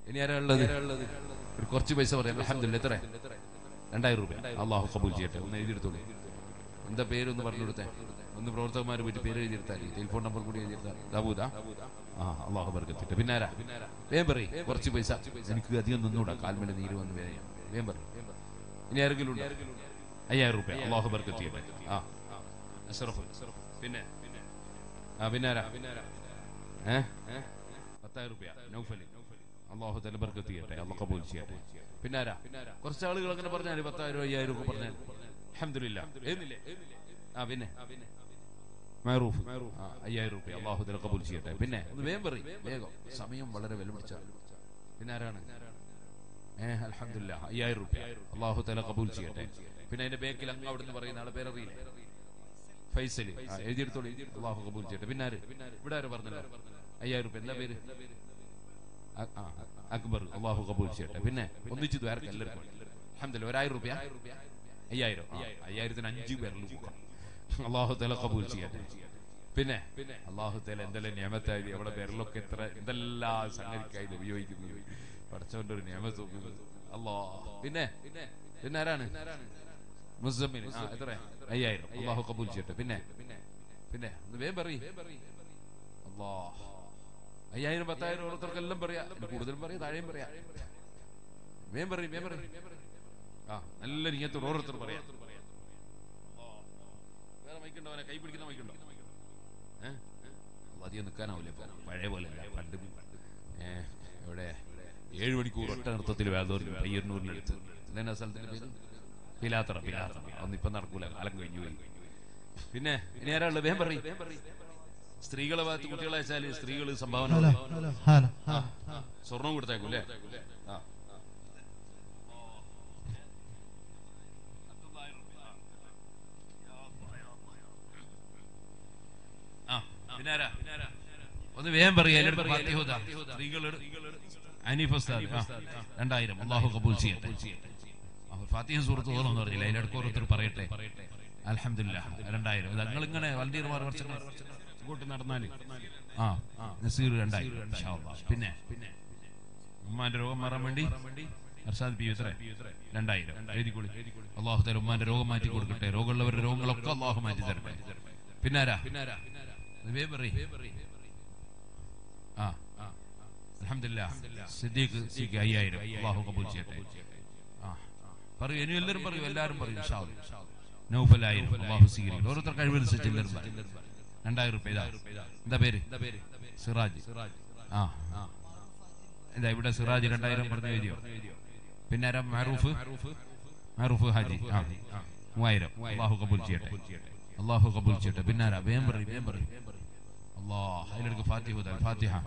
ഇനി ആരാളുള്ളത്? ഒരു കുറച്ച് പൈസ പറയാം. അലഹമില്ല എത്ര? രണ്ടായിരം രൂപ അള്ളാഹു കബൂൽ ചെയ്യട്ടെ. ഒന്ന് എഴുതിയെടുത്തോളൂ. എന്താ പേരൊന്ന് പറഞ്ഞു കൊടുത്തേ? ഒന്ന് പ്രവർത്തകന്മാരെ പോയിട്ട് പേര് എഴുതിയെടുത്താൽ ടെലിഫോൺ നമ്പർ കൂടി എഴുതിയെടുത്താൽ ദാബൂദാ ആ അള്ളാഹു ബർക്കത്തിട്ട് പിന്നാരാ വേം പറയും. കുറച്ച് പൈസ. എനിക്ക് അധികം നിന്നൂടാ. കാൽമല നീര് വന്ന് വേദന വേം പറയും. ഇനി ആരെങ്കിലും അയ്യായിരം രൂപ അള്ളാഹു ബർക്കത്ത് ചെയ്യട്ടെ ആ പിന്നെ? ആ പിന്നാരാ ഏ? പത്തായിരം രൂപ നൗഫലി. ചെയ്യട്ടെ. പിന്നാരാ കുറച്ച് അങ്ങനെ പറഞ്ഞാൽ പത്തായിരം അയ്യായിരം പറഞ്ഞാൽ. അഹമ്മദില്ല ആ പിന്നെ? മൈറൂഫ് അയ്യായിരം രൂപ. അള്ളാഹു തല കബൂൽ ചെയ്യട്ടെ. പിന്നെ ഒന്ന് വേഗം പറയും. വേഗം. സമയം വളരെ വിലപിടിച്ച പിന്നെ ആരാണ്? ഏഹ് അൽഹംദുലില്ലാ. അയ്യായിരം രൂപ. അള്ളാഹു തല കബൂൽ ചെയ്യട്ടെ. പിന്നെ അതിന്റെ ബാക്കിൽ അങ്ങ് അവിടെ നിന്ന് പറയുന്ന ആളെ പേരറിയില്ല. ഫൈസൽ. എഴുതിയെടുത്തോളൂ. അള്ളാഹു കബൂൽ ചെയ്യട്ടെ. പിന്നെ ആര്? ഇവിടെ ആര് പറഞ്ഞല്ലോ? അയ്യായിരം രൂപ. എന്താ പേര്? അക്ബർ. അള്ളാഹു കബൂൽ ചെയ്യട്ടെ. പിന്നെ ഒന്നിച്ചു ദ്വാരക്ക് എല്ലാവർക്കും അഹമ്മദില്ല ഒരായിരം രൂപ അയ്യായിരം. അയ്യായിരത്തിന് അഞ്ച് പേരിൽ കൂക്കണം അള്ളാഹു തല കബൂൽ ചെയ്യട്ടെ. പിന്നെ അള്ളാഹു തല എന്തെല്ലാം നിയമത്തായി അവിടെ വിരലൊക്കെ എത്ര എന്തെല്ലാം സംഗതിക്കായി ഉപയോഗിക്കുന്നു. പഠിച്ചവന്റെ ഒരു നിയമത്ത് അല്ലോ പിന്നെ പിന്നെ ആരാണ്? മുസമ്മിന് എത്ര? അയ്യായിരം. അള്ളാഹു കബൂൽ ചെയ്യട്ടെ. പിന്നെ പിന്നെ വേഗം പറയും. അല്ലാ അയ്യായിരം പത്തായിരം ഓരോരുത്തർക്കെല്ലാം പറയാ. ഇത് കൂടുതലും പറയാം താഴെയും പറയാം. വേം പറയും വേം പറയും. ആ നല്ല നീയത്തോട് ഓരോരുത്തർ പറയാം. മൈക്കുണ്ടോ കൈ പിടിക്കുന്ന മൈക്കുണ്ടോ ഏഹ് അധികം നിൽക്കാനാവില്ല ഇപ്പൊ? പഴയ പോലെ അല്ല പണ്ട് ഏഹ് എവിടെ? ഏഴ് മണിക്കൂർ ഒറ്റ നൃത്തത്തിൽ വേദോറിൽ പയ്യന്നൂരിനടുത്ത് എന്നാ സ്ഥലത്തിന്റെ പേര്? പിലാത്തറ പിലാത്തറ. ഒന്നും ഇപ്പൊ നടക്കൂല കാലം കഴിഞ്ഞു പോയി. പിന്നെ ഇനി ആരാ ഉള്ളത്? വേഗം പറയും. സ്ത്രീകളെ ഭാഗത്ത് കുട്ടികളെ വെച്ചാൽ സ്ത്രീകൾ സംഭാവന സ്വർണം കൊടുത്തേക്കും അല്ലേ ആ ആ, പിന്നെ ആരാ? ഒന്ന് വേഗം പറയാ ചെയ്യട്ടെ. ഫാത്തിഹ തോന്നുന്നു പറയട്ടെ. അലഹമില്ല നിങ്ങൾ ആ നസീർ അല്ലാ. പിന്നെ? ഉമ്മാന്റെ രോഗം മാറാൻ വേണ്ടി അർഷാദ് പി എത്ര? രണ്ടായിരം. അള്ളാഹു തല ഉമ്മാന്റെ രോഗം മാറ്റി കൊടുക്കട്ടെ. രോഗമുള്ളവരുടെ രോഗങ്ങളൊക്കെ അള്ളാഹു മാറ്റി തരട്ടെ. പിന്നാരാ? പറയ്. ആ അൽഹംദുലില്ലാ സിദ്ദീഖ് സിക്ക് അയ്യായിരം അള്ളാഹു കബൂൽ ചെയ്യട്ടെ ആ പറയൂ ഇനി എല്ലാവരും പറയൂ എല്ലാവരും പറയൂ ഇൻഷാ അല്ലാ. നൗഫലായിരം അള്ളാഹു സ്വീകരിക്കും ഓരോരുത്തർ കഴിവനുസരിച്ച് എല്ലാവരും പറയും രണ്ടായിരം റുപ്യ ഇതാ എന്താ പേര് സിറാജ് ആ ഇതാ ഇവിടെ സിറാജ് രണ്ടായിരം പറഞ്ഞു എഴുതിയോ പിന്നെ ആരാ മാറൂഫ് മാറൂഫ് ഹാജി ആ മൂവായിരം അള്ളാഹു കബൂൽ ചെയ്യട്ടെ അള്ളാഹു കബൂൽ ചെയ്യട്ടെ പിന്നെ ആരാ വേം പറയും വേം പറയും الله. إلى فاتحة الفاتحة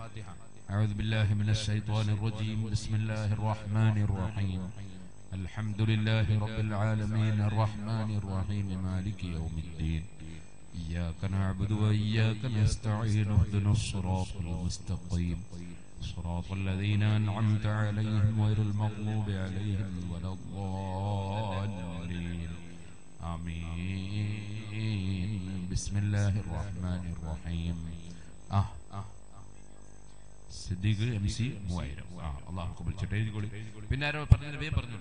أعوذ بالله من الشيطان الرجيم. بسم الله الرحمن الرحيم. الحمد لله رب العالمين. الرحمن الرحيم. مالك يوم الدين. إياك نعبد وإياك نستعين. اهدنا الصراط المستقيم. صراط الذين أنعمت عليهم غير المغضوب عليهم ولا الضالين. آمين. بسم الله الرحمن الرحيم. آه സിദ്ദീഖ് എം സി മൂവായിരം. ആ അള്ളാഹു കബൂൽ ചെയ്യട്ടെ എഴുതിക്കോളി പിന്നെ ആരോ പറഞ്ഞതിന്റെ പേര് പറഞ്ഞു.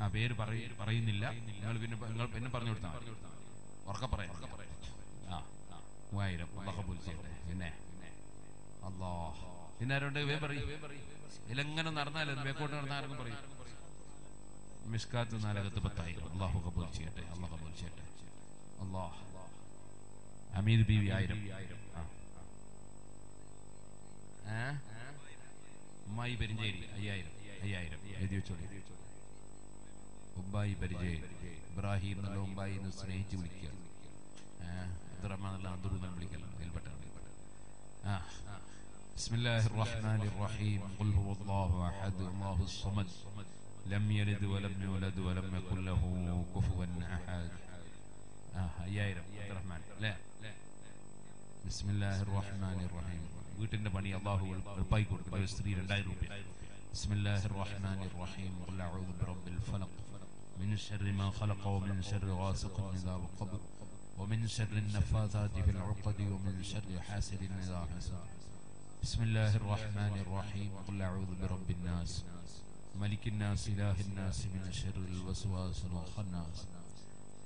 ആ പേര് പറയ പറയുന്നില്ല. നിങ്ങൾ പിന്നെ നിങ്ങൾ പിന്നെ പറഞ്ഞു കൊടുത്താൽ ഉറക്ക പറയാം. ആ മൂവായിരം. അള്ളാഹു കബൂൽ ചെയ്യട്ടെ. പിന്നെ? അള്ളാഹ്. പിന്നെ ആരോണ്ട് വേ പറയും. ഇതിലെങ്ങനെ നടന്നാലും വേക്കോട്ട് നടന്നാൽ ആരെങ്കിലും പറയും. മിസ്കാത്ത് നാലകത്ത് പത്തായിരം. അള്ളാഹു കബൂൽ ചെയ്യട്ടെ. അള്ളാഹു കബൂൽ ചെയ്യട്ടെ. അള്ളാഹ്. അമീദ് ബി വി ആയിരം. ആ? ഉമ്മായി പെരിഞ്ചേരി അയ്യായിരം അയ്യായിരം എഴുതി വെച്ചോളി ഉമ്പായി പരിചയം ഇബ്രാഹിം എന്നുള്ള ഉമ്പായി എന്ന് സ്നേഹിച്ച് വിളിക്കുക ഏഹ് അബ്ദുറഹ്മാൻ എന്നുള്ള അബ്ദുൾ എന്ന് വിളിക്കല അതിൽപ്പെട്ട ആ بسم الله الرحمن الرحيم قل هو الله احد الله الصمد لم يلد ولم يولد ولم يكن له كفوا احد آه അയ്യായിരം അബ്ദുറഹ്മാൻ അല്ലേ بسم الله الرحمن الرحيم വീട്ടിന്റെ പണി അള്ളാഹു എളുപ്പമായി കൊടുക്കും ഒരു സ്ത്രീ രണ്ടായിരം രൂപ بسم الله الرحمن الرحيم قل أعوذ برب الفلق من شر ما خلق ومن شر غاسق إذا وقب ومن شر النفاثات في العقد ومن شر حاسد إذا حسد بسم الله الرحمن الرحيم قل أعوذ برب الناس ملك الناس إله الناس من شر الوسواس الخناس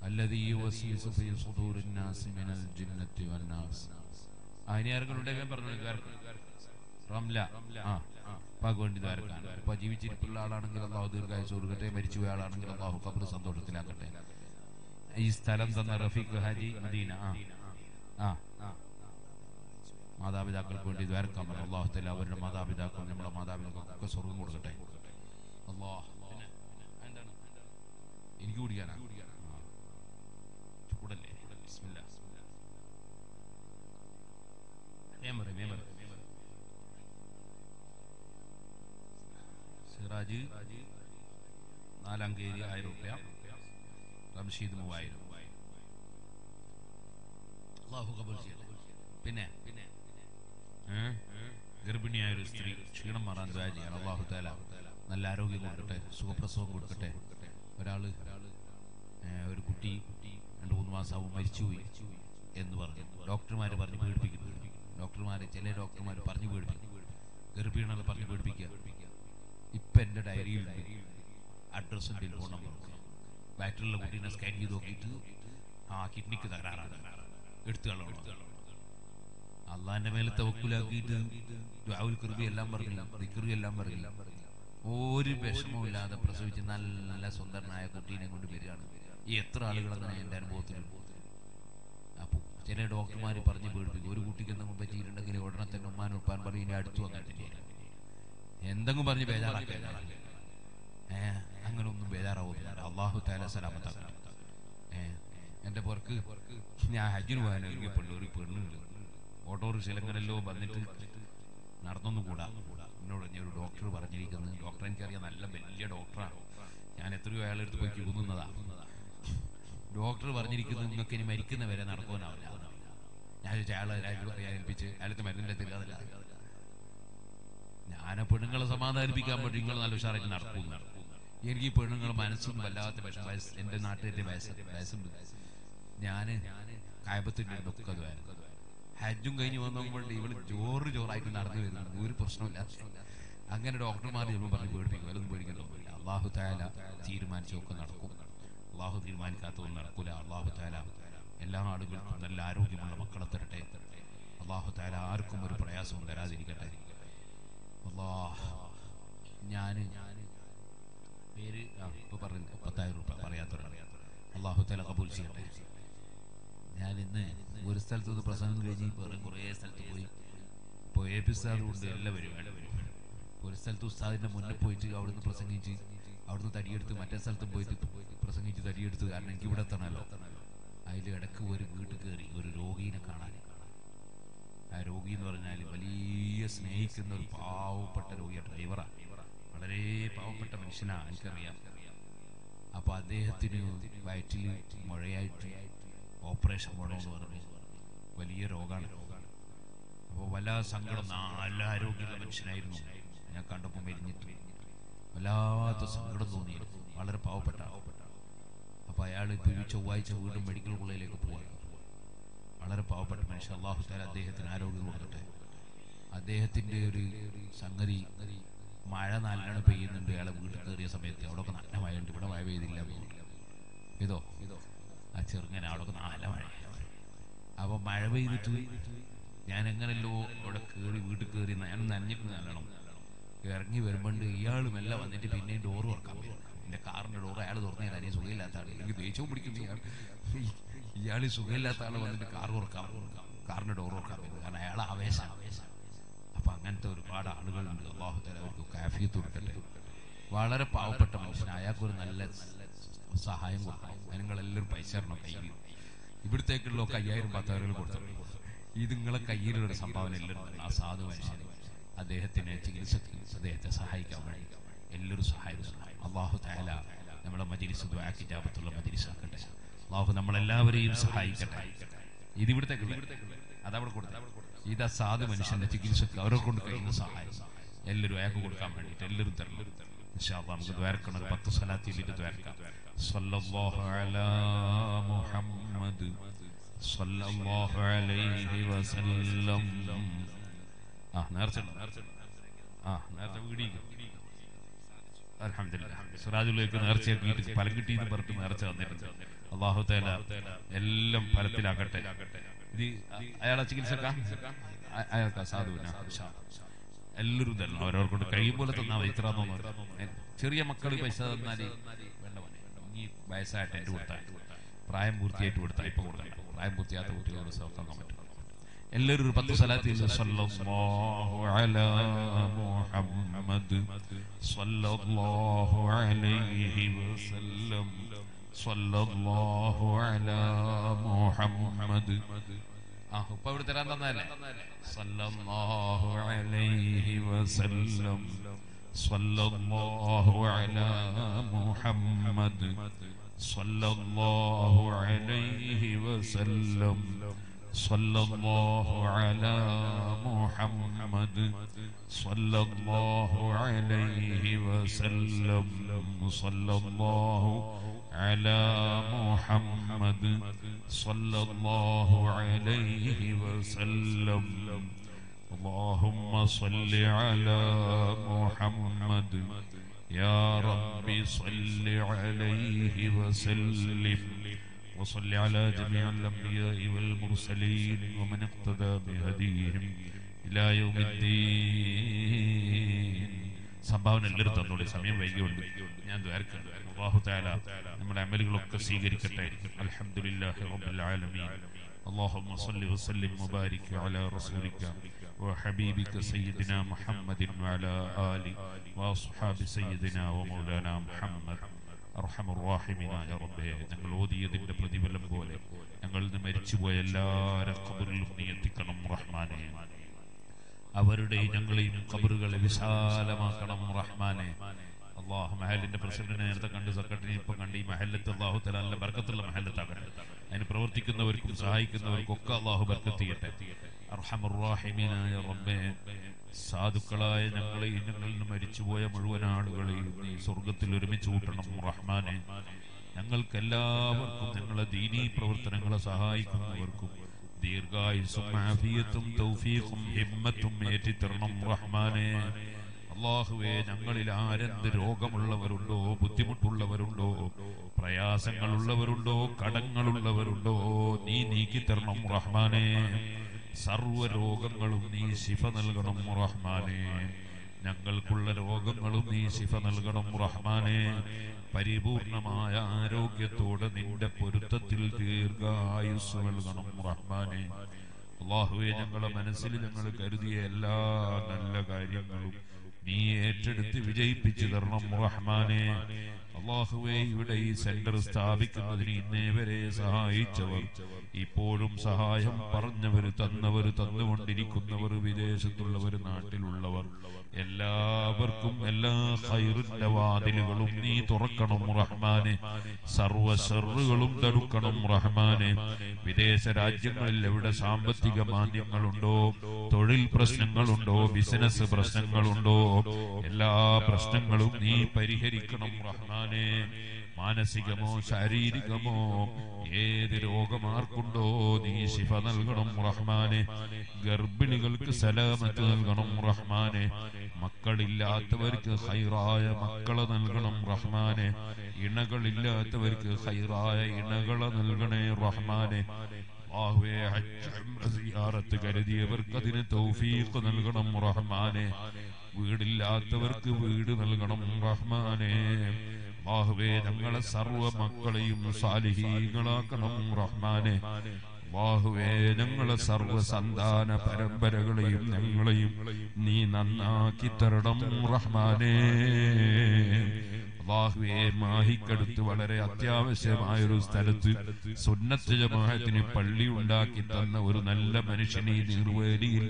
الذي يوسوس في صدور الناس من الجنة والناس ആരെങ്കിലും പറഞ്ഞു റംല. ആ ഉപ്പാക്ക് വേണ്ടി ദ്വാരക്കാണ് ഉപ്പ ജീവിച്ചിരിപ്പുള്ള ആളാണെങ്കിൽ അള്ളാഹു ദീർഘായുസ് കൊടുക്കട്ടെ മരിച്ചുപോയ ആളാണെങ്കിൽ അള്ളാഹു കബർ സന്തോഷത്തിലാക്കട്ടെ. ഈ സ്ഥലം തന്ന റഫീഖ് ഹാജി മദീന. ആ ആ. മാതാപിതാക്കൾക്ക് വേണ്ടി ദ്വാരക്കാൻ പറഞ്ഞു അള്ളാഹു തല അവരുടെ മാതാപിതാക്കൾ നമ്മുടെ മാതാപിതാക്കൾക്കൊക്കെ സ്വർഗം കൊടുക്കട്ടെ. അള്ളാഹ് എനിക്ക് കുടിക്കാനാ. ചൂടല്ലേ? ബിസ്മില്ലാ. Remember. പറയ്. സിറാജ് നാലാങ്കേരി ആയിരം റുപ്യ റംഷീദ് മൂവായിരം പിന്നെ? ഗർഭിണിയായ ഒരു സ്ത്രീ ക്ഷീണം മാറാൻ ദ്വാ അള്ളാഹു താല നല്ല ആരോഗ്യം കൊടുക്കട്ടെ സുഖപ്രസവം കൊടുക്കട്ടെ ഒരാൾ ഒരു കുട്ടി രണ്ടു മൂന്ന് മാസമാവും മരിച്ചുപോയി എന്ന് പറഞ്ഞു ഡോക്ടർമാര് പറഞ്ഞ് പേടിപ്പിക്കുന്നു ഡോക്ടർമാര് ചില ഡോക്ടർമാർ പറഞ്ഞു പേടിപ്പിക്കും. ഗർഭിണികളെ പറഞ്ഞു പേടിപ്പിക്കുക. ഇപ്പൊ എന്റെ ഡയറിയിൽ അഡ്രസ്സും ടെലിഫോൺ നമ്പറും ബാറ്ററിയുള്ള കുട്ടീനെ സ്കാൻ ചെയ്ത് നോക്കിയിട്ട് ആ കിഡ്നിക്ക് തകരാറാണ്. എടുത്തു കളയണം അള്ളാന്റെ മേലെ തവക്കുലാക്കിയിട്ട് രാഹുൽ കൃപി എല്ലാം പറഞ്ഞില്ല ദിക്കറി എല്ലാം പറഞ്ഞില്ല. ഒരു വിഷമവും ഇല്ലാതെ പ്രസവിച്ച് നല്ല സുന്ദരനായ കുട്ടീനെ കൊണ്ട് വരികയാണ്. ഈ എത്ര ആളുകളെന്നാണ് എന്റെ അനുഭവത്തിലുണ്ട് ചില ഡോക്ടർമാർ പറഞ്ഞു പേടിപ്പിക്കും. ഒരു കുട്ടിക്ക് എന്തെങ്കിലും പറ്റിയിട്ടുണ്ടെങ്കിൽ ഉടനെ തന്നെ ഉമ്മാൻ ഉപ്പാൻ പറയും ഇനി അടുത്ത് വന്നിട്ടില്ല എന്തെങ്കിലും പറഞ്ഞ് ബേജാറാക്കി. അങ്ങനെ ഒന്നും ബേജാറാവുന്നില്ല അള്ളാഹു പുറക്ക് ഞാൻ ഹജ്ജിന് പോകാൻ ഒരുങ്ങപ്പെട്ടു ഒരു പെണ്ണുണ്ട്. ഓട്ടോറിക്ഷയിൽ എങ്ങനെയല്ലോ വന്നിട്ട് നടന്നൊന്നും കൂടാ. എന്നോട് ഞാൻ ഒരു ഡോക്ടർ പറഞ്ഞിരിക്കുന്നത് ഡോക്ടർ എനിക്കറിയാം നല്ല വലിയ ഡോക്ടറാണ്. ഞാൻ എത്രയോ അയാളെടുത്ത് പോയി ക്യൂ നിന്നതാ ഡോക്ടർ പറഞ്ഞിരിക്കുന്നു നിങ്ങൾക്ക് ഇനി മരിക്കുന്നവരെ നടക്കുവാനാവില്ല ഞാൻ ചോദിച്ചു അയാളെ ഏൽപ്പിച്ച് അയാൾക്ക് മരുന്നില്ല ഞാൻ പെണ്ണുങ്ങളെ സമാധാനിപ്പിക്കാൻ വേണ്ടി നിങ്ങൾ നല്ല ഉഷാറായിട്ട് നടക്കും എനിക്ക് ഈ പെണ്ണുങ്ങളെ മനസ്സും വല്ലാത്ത വിഷം വയസ്സ് എന്റെ നാട്ടിലെ വയസ്സ് വയസ്സുണ്ട്. ദുഃഖം അതുമായിരുന്നു ഹജ്ജും കഴിഞ്ഞ് വന്നപ്പോൾ ഇവൾ ജോറ് ജോറായിട്ട് നടന്നു വരുന്നുണ്ട്. ഒരു പ്രശ്നമില്ല അങ്ങനെ ഡോക്ടർമാർ ചിലപ്പോൾ പറഞ്ഞ് പേടിപ്പിക്കും അതൊന്നും പേടിക്കണ്ടൊന്നുമില്ല അള്ളാഹു തായാല തീരുമാനിച്ചൊക്കെ നടക്കും. അള്ളാഹു തീരുമാനിക്കാത്തൊന്നും നടക്കൂല. അള്ളാഹു താല എല്ലാ ആളുകൾക്കും നല്ല ആരോഗ്യമുള്ള മക്കളെ തരട്ടെ. അള്ളാഹു താല ആർക്കും ഒരു പ്രയാസവും തരാതിരിക്കട്ടെ അല്ലാ ഞാൻ പേര് ആ, ഇപ്പൊ പറഞ്ഞു പത്തായിരം രൂപ പറയാത്തവരാണ്. അള്ളാഹു താല കബൂൽ ചെയ്യട്ടെ. ഞാൻ ഇന്ന് ഒരു സ്ഥലത്ത് നിന്ന് പ്രസംഗം കഴിഞ്ഞ് വേറെ കുറേ സ്ഥലത്ത് പോയി. ഇപ്പോൾ എ പി എല്ലാവരും ഒരു സ്ഥലത്ത് ഉസ്താദിന്റെ മുന്നിൽ പോയിട്ട് അവിടുന്ന് പ്രസംഗിച്ച് അവിടുന്ന് തടിയെടുത്ത് മറ്റേ സ്ഥലത്തും പോയിട്ട് പ്രസംഗിച്ച് തടിയെടുത്ത് കാരണം എനിക്ക് ഇവിടെ എത്തണമല്ലോ. അതിൽ ഇടയ്ക്ക് ഒരു വീട്ടിൽ കയറി ഒരു രോഗീനെ കാണാൻ. ആ രോഗി എന്ന് പറഞ്ഞാൽ വലിയ സ്നേഹിക്കുന്ന ഒരു പാവപ്പെട്ട രോഗിയ ഡ്രൈവറാ. വളരെ പാവപ്പെട്ട മനുഷ്യനാണ് എനിക്കറിയാം. അപ്പൊ അദ്ദേഹത്തിന് വയറ്റിൽ മുഴയായിട്ട് ഓപ്പറേഷൻ വേണമെന്ന് പറഞ്ഞു വലിയ രോഗമാണ് അപ്പോൾ വല്ല സങ്കടം. നല്ല ആരോഗ്യമുള്ള മനുഷ്യനായിരുന്നു. ഞാൻ കണ്ടപ്പോൾ മെരിഞ്ഞിട്ട്. വല്ലാത്ത സങ്കടം തോന്നിയിരുന്നു വളരെ പാവപ്പെട്ട അപ്പൊ അയാൾ ഇപ്പൊ ഈ ചൊവ്വാഴ്ച വീണ്ടും മെഡിക്കൽ കോളേജിലേക്ക് പോവാണ്. വളരെ പാവപ്പെട്ട മനുഷ്യൻ അള്ളാഹു താല അദ്ദേഹത്തിന് ആരോഗ്യം കൊടുക്കട്ടെ അദ്ദേഹത്തിന്റെ ഒരു സംഗതി മഴ നല്ലോണം പെയ്യുന്നുണ്ട്. അയാളെ വീട്ടിൽ കയറിയ സമയത്ത് അവിടെ നല്ല മഴ ഉണ്ട് ഇവിടെ മഴ പെയ്തില്ല ഇതോ ഇതോ ആ ചെറുങ്ങനെ അവിടെ നല്ല മഴ അപ്പൊ മഴ പെയ്തിട്ട് ഞാൻ എങ്ങനെയല്ലോ അവിടെ കയറി വീട്ടിൽ കയറി ഞാൻ നനഞ്ഞിട്ട് നല്ലണം ഇറങ്ങി വരുമ്പോണ്ട് ഇയാളും എല്ലാം വന്നിട്ട് പിന്നെയും ഡോർ തുറക്കാൻ പറ്റും എന്റെ കാറിന്റെ ഡോർ അയാൾ തുറന്നു തരാൻ സുഖമില്ലാത്ത ആൾ എനിക്ക് ദേഷ്യവും പിടിക്കുന്നു ഇയാൾ ഇയാൾ സുഖമില്ലാത്ത ആൾ വന്നിട്ട് കാർ തുറക്കാൻ കാറിന്റെ ഡോർ തുറക്കാൻ പറ്റും കാരണം അയാൾ ആവേശം. അപ്പൊ അങ്ങനത്തെ ഒരുപാട് ആളുകളുണ്ട്. അള്ളാഹു തല വളരെ പാവപ്പെട്ട മനുഷ്യൻ. അയാൾക്കൊരു നല്ല സഹായം കൊടുക്കണം. നിങ്ങളെല്ലാവരും പൈസ തരണം കയ്യിൽ. ഇവിടത്തേക്കുള്ളൊക്കെ അയ്യായിരം പത്തായിരം കൊടുത്തു ഇത് നിങ്ങളെ കയ്യിലുള്ള സംഭാവന എല്ലാവരും ആ സാധു മനുഷ്യൻ അദ്ദേഹത്തിന് ചികിത്സക്ക് അദ്ദേഹത്തെ സഹായിക്കാൻ വേണ്ടി എല്ലാവരും സഹായിക്കുന്നു അള്ളാഹു താല നമ്മുടെ മജിലിസ് കിതാബത്തുള്ള മജിലിസ് ആക്കട്ടെ. അള്ളാഹു നമ്മളെല്ലാവരെയും സഹായിക്കട്ടെ. ഇത് ഇവിടുത്തെ അതവിടെ കൊടുത്ത. ഇതാ സാധു മനുഷ്യന്റെ ചികിത്സക്ക് അവരെ കൊണ്ട് കഴിയുന്ന സഹായം. എല്ലാവരും അയാൾക്ക് കൊടുക്കാൻ വേണ്ടിയിട്ട് എല്ലാവരും തരണം. നമുക്ക് ദ്വാരക്കണം. പത്ത് സ്ഥലത്തിൽ ദ്വാരക്കാം. മുഹമ്മദ് ആ ആ അള്ളാഹു എല്ലാം ഫലത്തിലാക്കട്ടെ. അയാളെ ചികിത്സക്ക? അയാൾക്ക് തരണം. അവരവർക്കൊണ്ട് കഴിയും പോലെ തന്നാ മതി. ഇത്ര ചെറിയ മക്കൾ പൈസ തന്നാൽ വയസ്സായിട്ട് എന്റെ കൊടുത്താൽ പ്രായം പൂർത്തിയായിട്ട് കൊടുത്താൽ ഇപ്പൊ കൊടുക്കണം പ്രായം പൂർത്തിയാത്ത കുട്ടികളോട് തന്നാൻ പറ്റും. എല്ലാവരും ഒരു പത്ത് സലാത്തി മുഹമ്മദ് അലൈഹി വസല്ലം മുഹമ്മദ്. ആ ഉപ്പ ഇവിടെ തരാൻ തന്നല്ലേ അലൈഹി വസല്ലം മുഹമ്മദ് അലൈഹി വസല്ലം صلى الله على محمد صلى الله عليه وسلم. صلى الله على محمد صلى الله عليه وسلم. اللهم صل على محمد. يا رب صل عليه وسلم. وصل على جميع الأنبياء والمرسلين ومن اقتدى بهديهم إلى يوم الدين സംഭാവന എല്ലാവരും തന്നോളി സമയം വൈകിയുണ്ട് ഞാൻ ദ്വാരക്കുണ്ട് അള്ളാഹു താല നമ്മുടെ അമലുകളൊക്കെ സ്വീകരിക്കട്ടെ അൽഹംദുലില്ലാഹി റബ്ബിൽ ആലമീൻ اللهم صل وسلم وبارك على رسولك وحبيبك سيدنا محمد وعلى آله وأصحاب سيدنا ومولانا محمد അർഹമുറാഹിമിനായ റബ്ബേ ഞങ്ങൾ ഓതിയതിന്റെ പ്രതിഫലം പോലെ ഞങ്ങളിൽ നിന്ന് മരിച്ചുപോയ എല്ലാവരും കബറിലും നീ എത്തിക്കണം റഹ്മാനെ. അവരുടെയും ഞങ്ങളെയും ഖബറുകളെ വിശാലമാക്കണം റഹ്മാനെ. അള്ളാഹു മഹലിന്റെ പ്രസിഡന്റിനെ നേരത്തെ കണ്ട് സെക്രട്ടറിനെ ഇപ്പം കണ്ട് ഈ മഹലത്ത് അള്ളാഹു തല ബർക്കത്തുള്ള മഹലത്താകട്ടെ അതിന് പ്രവർത്തിക്കുന്നവർക്കും സഹായിക്കുന്നവർക്കും ഒക്കെ അള്ളാഹു ബർക്കത്ത് ചെയ്യട്ടെ. അർഹമുറാഹിമീനായ റബ്ബേ സാധുക്കളായ ഞങ്ങളെ ഞങ്ങളിൽ മരിച്ചുപോയ മുഴുവൻ ആളുകളെയും നീ സ്വർഗത്തിൽ ഒരുമിച്ച് കൂട്ടണം റഹ്മാനെ. ഞങ്ങൾക്ക് എല്ലാവർക്കും ഞങ്ങളെ ദീനീ പ്രവർത്തനങ്ങളെ സഹായിക്കുന്നവർക്കും ദീർഘായുസും ആഫിയത്തും തൗഫീഖും ഹിമ്മത്തും ഞങ്ങളിൽ ആരെന്ത് രോഗമുള്ളവരുണ്ടോ ബുദ്ധിമുട്ടുള്ളവരുണ്ടോ പ്രയാസങ്ങളുള്ളവരുണ്ടോ കടങ്ങളുള്ളവരുണ്ടോ നീ നീക്കിത്തരണം റഹ്മാനെ. സർവ രോഗങ്ങളും നീ ശിഫ നൽകണം റഹ്മാനെ. ഞങ്ങൾക്കുള്ള രോഗങ്ങളും നീ ശിഫ നൽകണം റഹ്മാനെ. പരിപൂർണമായ ആരോഗ്യത്തോടെ നിന്റെ പൊരുത്തത്തിൽ ദീർഘായുസ് നൽകണം റഹ്മാനെ. അള്ളാഹുവെ ഞങ്ങളെ മനസ്സിൽ ഞങ്ങൾ കരുതിയ എല്ലാ നല്ല കാര്യങ്ങളും നീ ഏറ്റെടുത്ത് വിജയിപ്പിച്ചു തരണം റഹ്മാനെ. അള്ളാഹുവെ ഇവിടെ ഈ സെന്റർ സ്ഥാപിക്കുന്നതിന് ഇന്നേ വരെ സഹായിച്ചവർ. ഇപ്പോഴും സഹായം പറഞ്ഞവർ തന്നവർ തന്നുകൊണ്ടിരിക്കുന്നവർ വിദേശത്തുള്ളവർ നാട്ടിലുള്ളവർ. എല്ലാവർക്കും എല്ലാ ഹൈറിന്റെ വാതിലുകളും നീ തുറക്കണം റഹ്മാനെ. സർവ സെറുകളും തടുക്കണം റഹ്മാനെ. വിദേശ രാജ്യങ്ങളിൽ എവിടെ സാമ്പത്തിക മാന്യങ്ങളുണ്ടോ തൊഴിൽ പ്രശ്നങ്ങളുണ്ടോ? ബിസിനസ് പ്രശ്നങ്ങളുണ്ടോ? എല്ലാ പ്രശ്നങ്ങളും നീ പരിഹരിക്കണം റഹ്മാനെ. മാനസികമോ ശാരീരികമോ ഏത് രോഗമാർക്കുണ്ടോ നീ ശിഫ നൽകണം റഹ്മാനെ. ഗർഭിണികൾക്ക് സലാമത്ത് നൽകണം റഹ്മാനെ. മക്കളില്ലാത്തവർക്ക് ഹൈറായ മക്കളെ നൽകണം റഹ്മാനെ. ഇണകളില്ലാത്തവർക്ക് ഹൈറായ ഇണകളെ നൽകണേ റഹ്മാനെ. സിയാറത്ത് കരുതിയവർക്ക് അതിന് തൗഫീഖ് നൽകണം റഹ്മാനെ. വീടില്ലാത്തവർക്ക് വീട് നൽകണം റഹ്മാനെ. അല്ലാഹുവേ ഞങ്ങളെ സർവ മക്കളെയും സാലിഹീങ്ങളാക്കണം റഹ്മാനെ. അല്ലാഹുവേ ഞങ്ങളെ സർവ സന്താന പരമ്പരകളെയും ഞങ്ങളെയും നീ നന്നാക്കി തരണം റഹ്മാനേ. അള്ളാഹുവെ മാഹിക്കടുത്ത് വളരെ അത്യാവശ്യമായൊരു സ്ഥലത്ത് സുന്നത്ത് ജമാഅത്തിന് പള്ളി ഉണ്ടാക്കി തന്ന ഒരു നല്ല മനുഷ്യനെ നീർവേലിയിൽ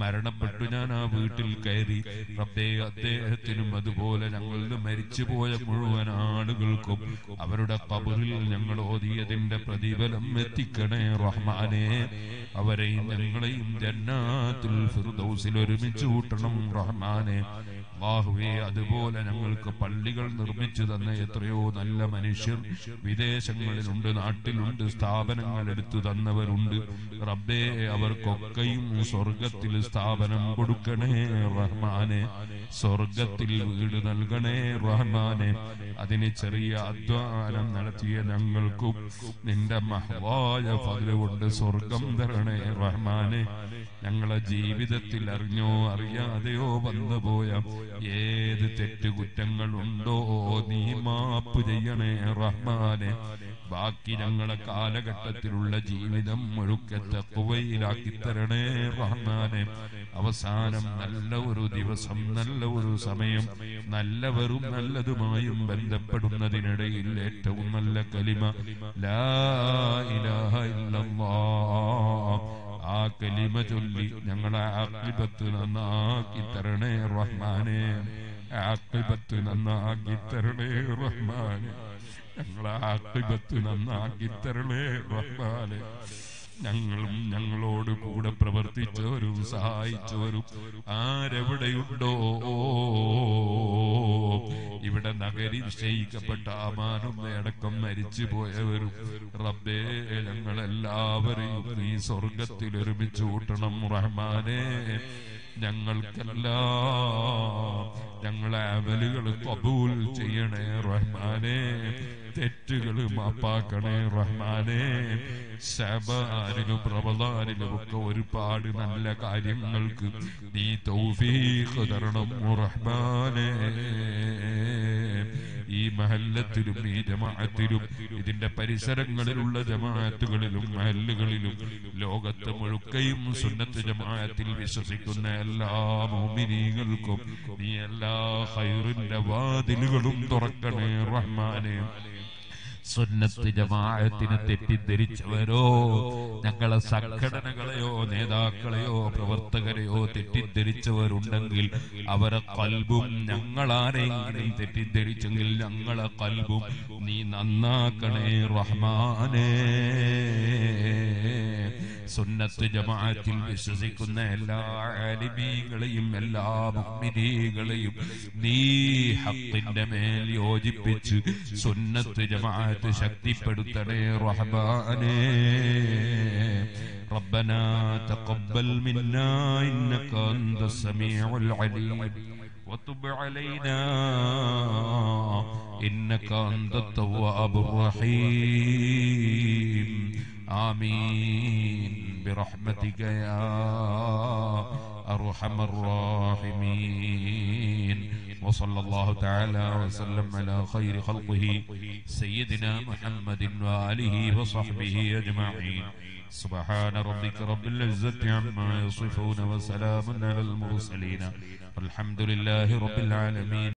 മരണപ്പെട്ടു. ഞാൻ ആ വീട്ടിൽ കയറി റബ്ബേ അദ്ദേഹത്തിനും അതുപോലെ ഞങ്ങളുടെ മരിച്ചുപോയ മുഴുവൻ ആളുകൾക്കും അവരുടെ കബറിൽ ഞങ്ങൾ ഓതിയതിന്റെ പ്രതിഫലം എത്തിക്കണേ റഹ്മാനെ. അവരെയും ഞങ്ങളെയും ജന്നാത്തുൽ ഫിർദൗസിൽ ഒരുമിച്ച് കൂട്ടണം റഹ്മാനെ. അള്ളാഹുവേ അതുപോലെ ഞങ്ങൾക്ക് പള്ളികൾ നിർമ്മിച്ചു തന്ന എത്രയോ നല്ല മനുഷ്യർ വിദേശങ്ങളിലുണ്ട് നാട്ടിലുണ്ട് സ്ഥാപനങ്ങൾ എടുത്തു തന്നവരുണ്ട്. റബ്ബേ അവർക്കൊക്കെയും സ്വർഗത്തിൽ സ്ഥാപനം കൊടുക്കണേ റഹ്മാനെ. സ്വർഗത്തിൽ വീട് നൽകണേ റഹ്മാനെ. അതിന് ചെറിയ അധ്വാനം നടത്തിയ ഞങ്ങൾക്കും നിന്റെ മഹവായ കൊണ്ട് സ്വർഗം തരണേ റഹ്മാനെ. ഞങ്ങളെ ജീവിതത്തിൽ അറിഞ്ഞോ അറിയാതെയോ വന്നുപോയ ഏത് തെറ്റുകുറ്റങ്ങളുണ്ടോ നീ മാപ്പ് ചെയ്യണേ റഹ്മാനെ. ബാക്കി ഞങ്ങളെ കാലഘട്ടത്തിലുള്ള ജീവിതം മുഴുക്കത്തെ കുവയിലാക്കി തരണേ റഹ്മാനെ. അവസാനം നല്ല ഒരു ദിവസം നല്ല ഒരു സമയം നല്ലവരും നല്ലതുമായും ബന്ധപ്പെടുന്നതിനിടയിൽ ഏറ്റവും നല്ല കലിമ ലാ ഇലാഹ ഇല്ലല്ലാഹ് ആ കലിമ ചൊല്ലി ഞങ്ങളെ ആക്കിപത്ത് നന്നാക്കി തരണേ റഹ്മാനെ. ആക്കിപത്ത് നന്നാക്കി തരണേ റഹ്മാനെ. ഞങ്ങളെ ആക്കിപത്ത് നന്നാക്കി തരണേ റഹ്മാനെ. ഞങ്ങളും ഞങ്ങളോട് കൂടെ പ്രവർത്തിച്ചവരും സഹായിച്ചവരും ആരെവിടെയുണ്ടോ? ഇവിടെ നഗരി നിശ്ചയിക്കപ്പെട്ട അടക്കം മരിച്ചു പോയവരും റബ്ബേ ഞങ്ങളെല്ലാവരെയും ഈ സ്വർഗത്തിൽ ഒരുമിച്ച് കൂട്ടണം റഹ്മാനെ. ഞങ്ങൾക്കെല്ലാം ഞങ്ങളെ അമലുകൾ കബൂൽ ചെയ്യണേ റഹ്മാനെ. തെറ്റുകൾ മാപ്പാക്കണേ റഹ്മാനെ. ശബാനിലും റമദാനിലും ഒക്കെ ഒരുപാട് നല്ല കാര്യങ്ങൾക്ക് നീ തൗഫീഖ് തരണം റഹ്മാനെ. ഈ മഹല്ലത്തിലും ഈ ജമാഅത്തിലും ഇതിന്റെ പരിസരങ്ങളിലുള്ള ജമാഅത്തുകളിലും മഹല്ലുകളിലും ലോകത്ത് മുഴുക്കയും സുന്നത്ത് ജമാഅത്തിൽ വിശ്വസിക്കുന്ന എല്ലാ മോമിനീകൾക്കും നീ എല്ലാ ഹൈറിന്റെ വാതിലുകളും തുറക്കണേ റഹ്മാനെ. സുന്നത്ത് ജമാഅത്തിനെ തെറ്റിദ്ധരിച്ചവരോ ഞങ്ങളെ സംഘടനകളെയോ നേതാക്കളെയോ പ്രവർത്തകരെയോ തെറ്റിദ്ധരിച്ചവരുണ്ടെങ്കിൽ അവരെ കൽബും ഞങ്ങളാരെങ്കിലും തെറ്റിദ്ധരിച്ചെങ്കിൽ ഞങ്ങളെ കൽബും നീ നന്നാക്കണേ റഹ്മാനേ. സുന്നത്ത് ജമാഅത്തിൽ വിശ്വസിക്കുന്ന എല്ലാ ആലിമീങ്ങളെയും എല്ലാ മുഅ്മിനീകളെയും നീ ഹക്കിന്റെ മേൽ യോജിപ്പിച്ച് സുന്നത്ത് ജമാഅത്ത് ശക്തിപ്പെടുത്തണേ റഹ്മാനേ ربنا تقبل منا إنك أنت السميع العليم وتب علينا إنك أنت التواب الرحيم آمين. برحمتك يا أرحم الراحمين. وصلى الله تعالى وسلم على خير خلقه سيدنا محمد وآله وصحبه أجمعين. سبحان ربك رب العزة عما يصفون وسلام على المرسلين. والحمد لله رب العالمين.